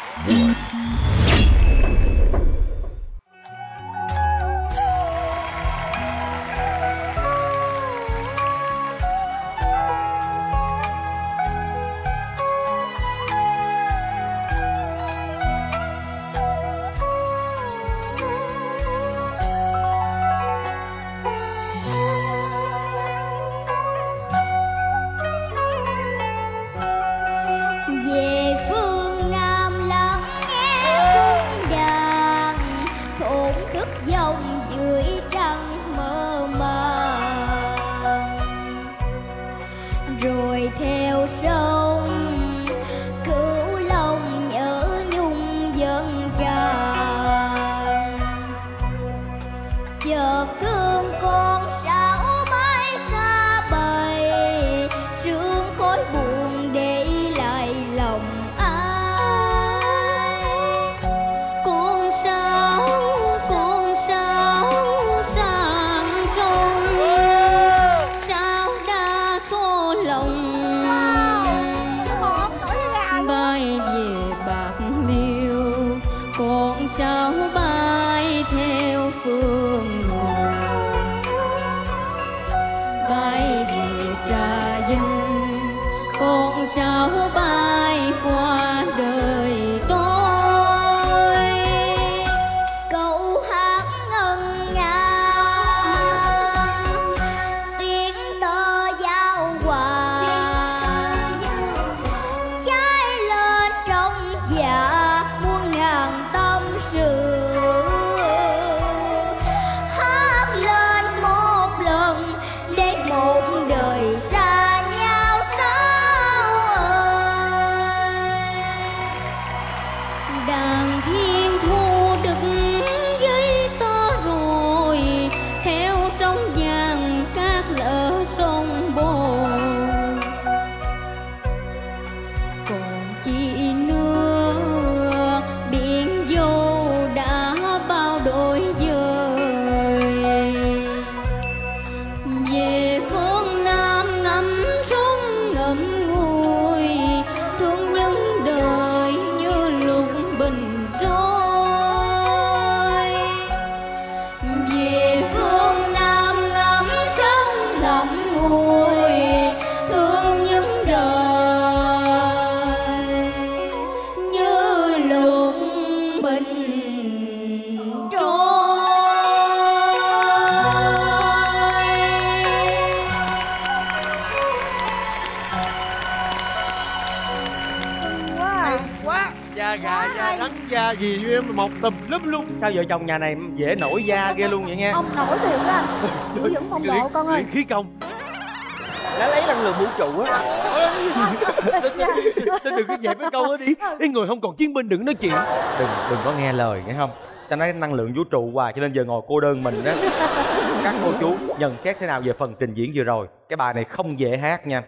sao vợ chồng nhà này dễ nổi da ghê luôn vậy nha ông nổi tiền đó anh giữ vững phong độ con ơi. Khí công. Đã lấy năng lượng vũ trụ á. *laughs* Tôi đừng có dẹp cái câu đó đi. Cái người không còn chiến binh đừng nói chuyện. Đừng đừng có nghe lời nghe không? Cho nó năng lượng vũ trụ hoài cho nên giờ ngồi cô đơn mình đó *laughs* các cô chú nhận xét thế nào về phần trình diễn vừa rồi? Cái bài này không dễ hát nha.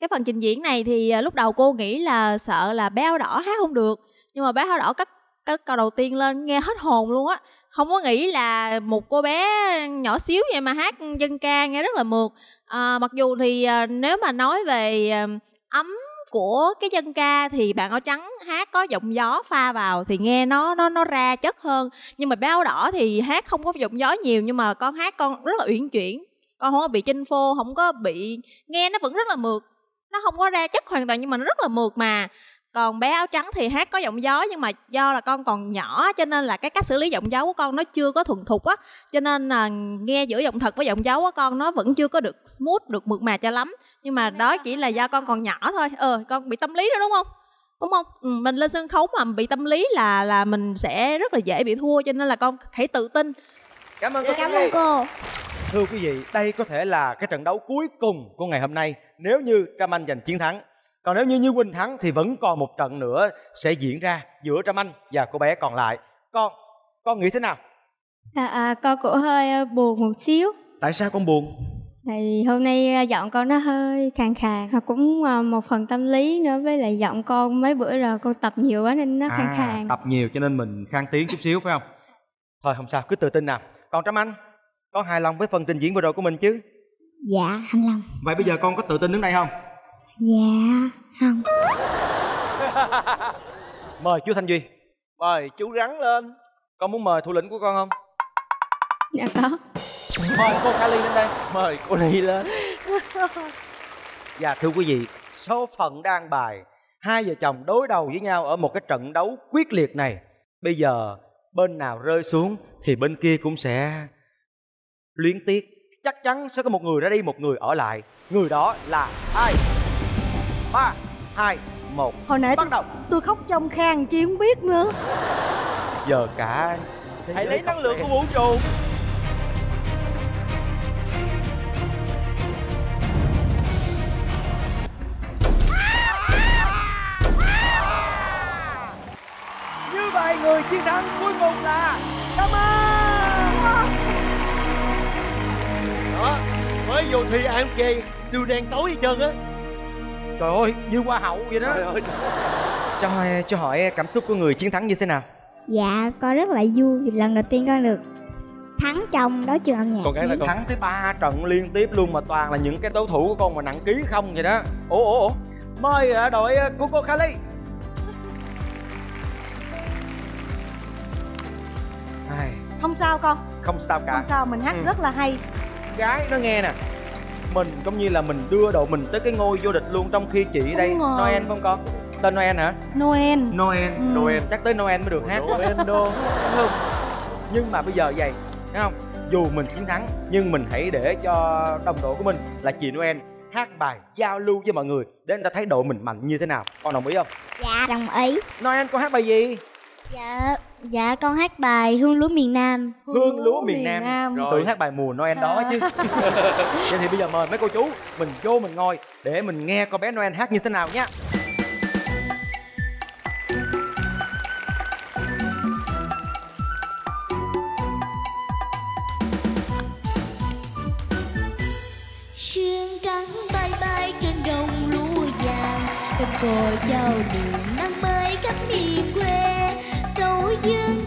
Cái phần trình diễn này thì à, lúc đầu cô nghĩ là sợ là bé áo đỏ hát không được. Nhưng mà bé áo đỏ cắt cái câu đầu tiên lên nghe hết hồn luôn á. Không có nghĩ là một cô bé nhỏ xíu vậy mà hát dân ca nghe rất là mượt. À, mặc dù thì à, nếu mà nói về à, ấm của cái dân ca thì bạn áo trắng hát có giọng gió pha vào thì nghe nó nó nó ra chất hơn. Nhưng mà bé áo đỏ thì hát không có giọng gió nhiều nhưng mà con hát con rất là uyển chuyển. Con không có bị chinh phô không có bị nghe nó vẫn rất là mượt. Nó không có ra chất hoàn toàn nhưng mà nó rất là mượt mà còn bé áo trắng thì hát có giọng gió nhưng mà do là con còn nhỏ cho nên là cái cách xử lý giọng gió của con nó chưa có thuần thục á. Cho nên là nghe giữa giọng thật với giọng gió của con nó vẫn chưa có được smooth được mượt mà cho lắm. Nhưng mà đó chỉ là do con còn nhỏ thôi. Ờ con bị tâm lý đó đúng không? Đúng không? Ừ, mình lên sân khấu mà bị tâm lý là là mình sẽ rất là dễ bị thua cho nên là con hãy tự tin. Cảm ơn cô cảm Kelly. ơn cô. Thưa quý vị đây có thể là cái trận đấu cuối cùng của ngày hôm nay nếu như Trâm Anh giành chiến thắng còn nếu như Như Quỳnh thắng thì vẫn còn một trận nữa sẽ diễn ra giữa Trâm Anh và cô bé còn lại. Con con nghĩ thế nào? À, à, con cũng hơi ờ, buồn một xíu. Tại sao con buồn? Tại hôm nay ờ, giọng con nó hơi khàn khàn Và cũng ờ, một phần tâm lý nữa với lại giọng con mấy bữa rồi con tập nhiều quá nên nó khàn khàn. À, tập nhiều cho nên mình khang tiếng chút xíu phải không? Thôi không sao cứ tự tin nào. Còn Trâm Anh con hài lòng với phần trình diễn vừa rồi của mình chứ? Dạ anh lòng. Vậy bây giờ con có tự tin đứng đây không dạ không. *laughs* Mời chú Thanh Duy. Mời chú rắn lên. Con muốn mời thủ lĩnh của con không? Dạ có. Mời cô Kali lên đây. Mời cô Ly lên. Và *laughs* thưa quý vị, số phận đang bài. Hai vợ chồng đối đầu với nhau ở một cái trận đấu quyết liệt này. Bây giờ bên nào rơi xuống thì bên kia cũng sẽ luyến tiếc. Chắc chắn sẽ có một người ra đi, một người ở lại. Người đó là ai? Ba hai một. Hồi nãy bắt đầu. tôi khóc trong khang chi không biết nữa. Giờ cả hãy lấy năng lượng của vũ trụ. Như vậy người chiến thắng cuối cùng là Cảm ơn đó mới vô thi ai cũng chê đưa đen tối hết trơn á Trời ơi, như hoa hậu vậy đó Trời ơi. cho, hỏi- cho hỏi cảm xúc của người chiến thắng như thế nào? Dạ con rất là vui vì lần đầu tiên con được thắng trong đấu trường âm nhạc Con gái là con thắng tới 3 trận liên tiếp luôn mà toàn là những cái đối thủ của con mà nặng ký không vậy đó. Ủa ủa ủa. Mời ờ, đội ờ, của cô Kali. Ai, không sao con không sao cả không sao mình hát Ừ. rất là hay gái nó nghe nè mình cũng như là mình đưa đội mình tới cái ngôi vô địch luôn trong khi chị đây rồi. Noel không con? Tên Noel hả? Noel. Noel Ừ. Noel chắc tới Noel mới được hát. Noel đô. Đúng không nhưng mà bây giờ vậy thấy không? Dù mình chiến thắng nhưng mình hãy để cho đồng đội của mình là chị Noel hát bài giao lưu với mọi người để người ta thấy đội mình mạnh như thế nào. Con đồng ý không? Dạ đồng ý. Noel con hát bài gì Dạ Dạ con hát bài Hương lúa miền Nam. Hương lúa miền Nam, Nam. tưởng hát bài mùa Noel đó chứ. *laughs* Vậy thì bây giờ mời mấy cô chú mình vô mình ngồi để mình nghe con bé Noel hát như thế nào nhé sương trắng bay bay trên đồng lúa vàng con cò chào đường nắng mới khắp miền quê dương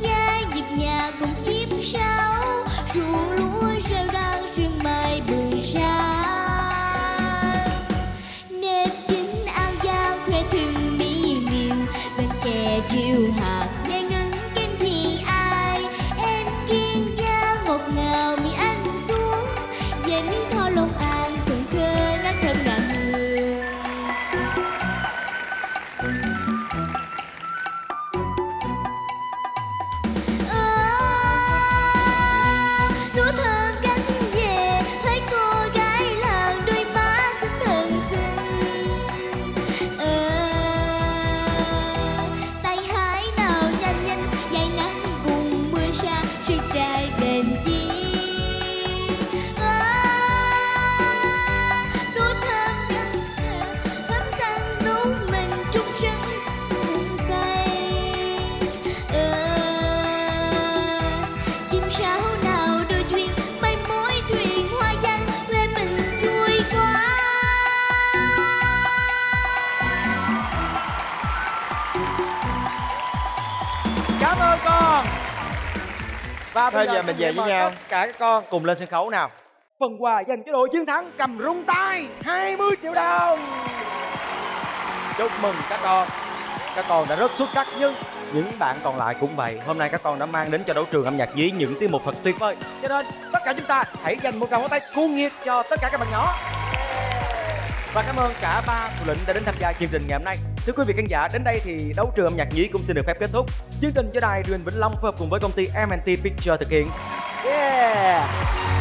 về mời với nhau. cả các con cùng lên sân khấu nào. Phần quà dành cho đội chiến thắng cầm rung tay 20 triệu đồng. Chúc mừng các con. Các con đã rất xuất sắc nhưng những bạn còn lại cũng vậy. Hôm nay các con đã mang đến cho đấu trường âm nhạc nhí những tiết mục thật tuyệt vời. Cho nên tất cả chúng ta hãy dành một tràng pháo tay cuồng nhiệt cho tất cả các bạn nhỏ. Và cảm ơn cả ba thủ lĩnh đã đến tham gia chương trình ngày hôm nay thưa quý vị khán giả, đến đây thì đấu trường âm nhạc nhí cũng xin được phép kết thúc. Chương trình do đài truyền vĩnh long phối hợp cùng với công ty MNT Picture thực hiện. Yeah!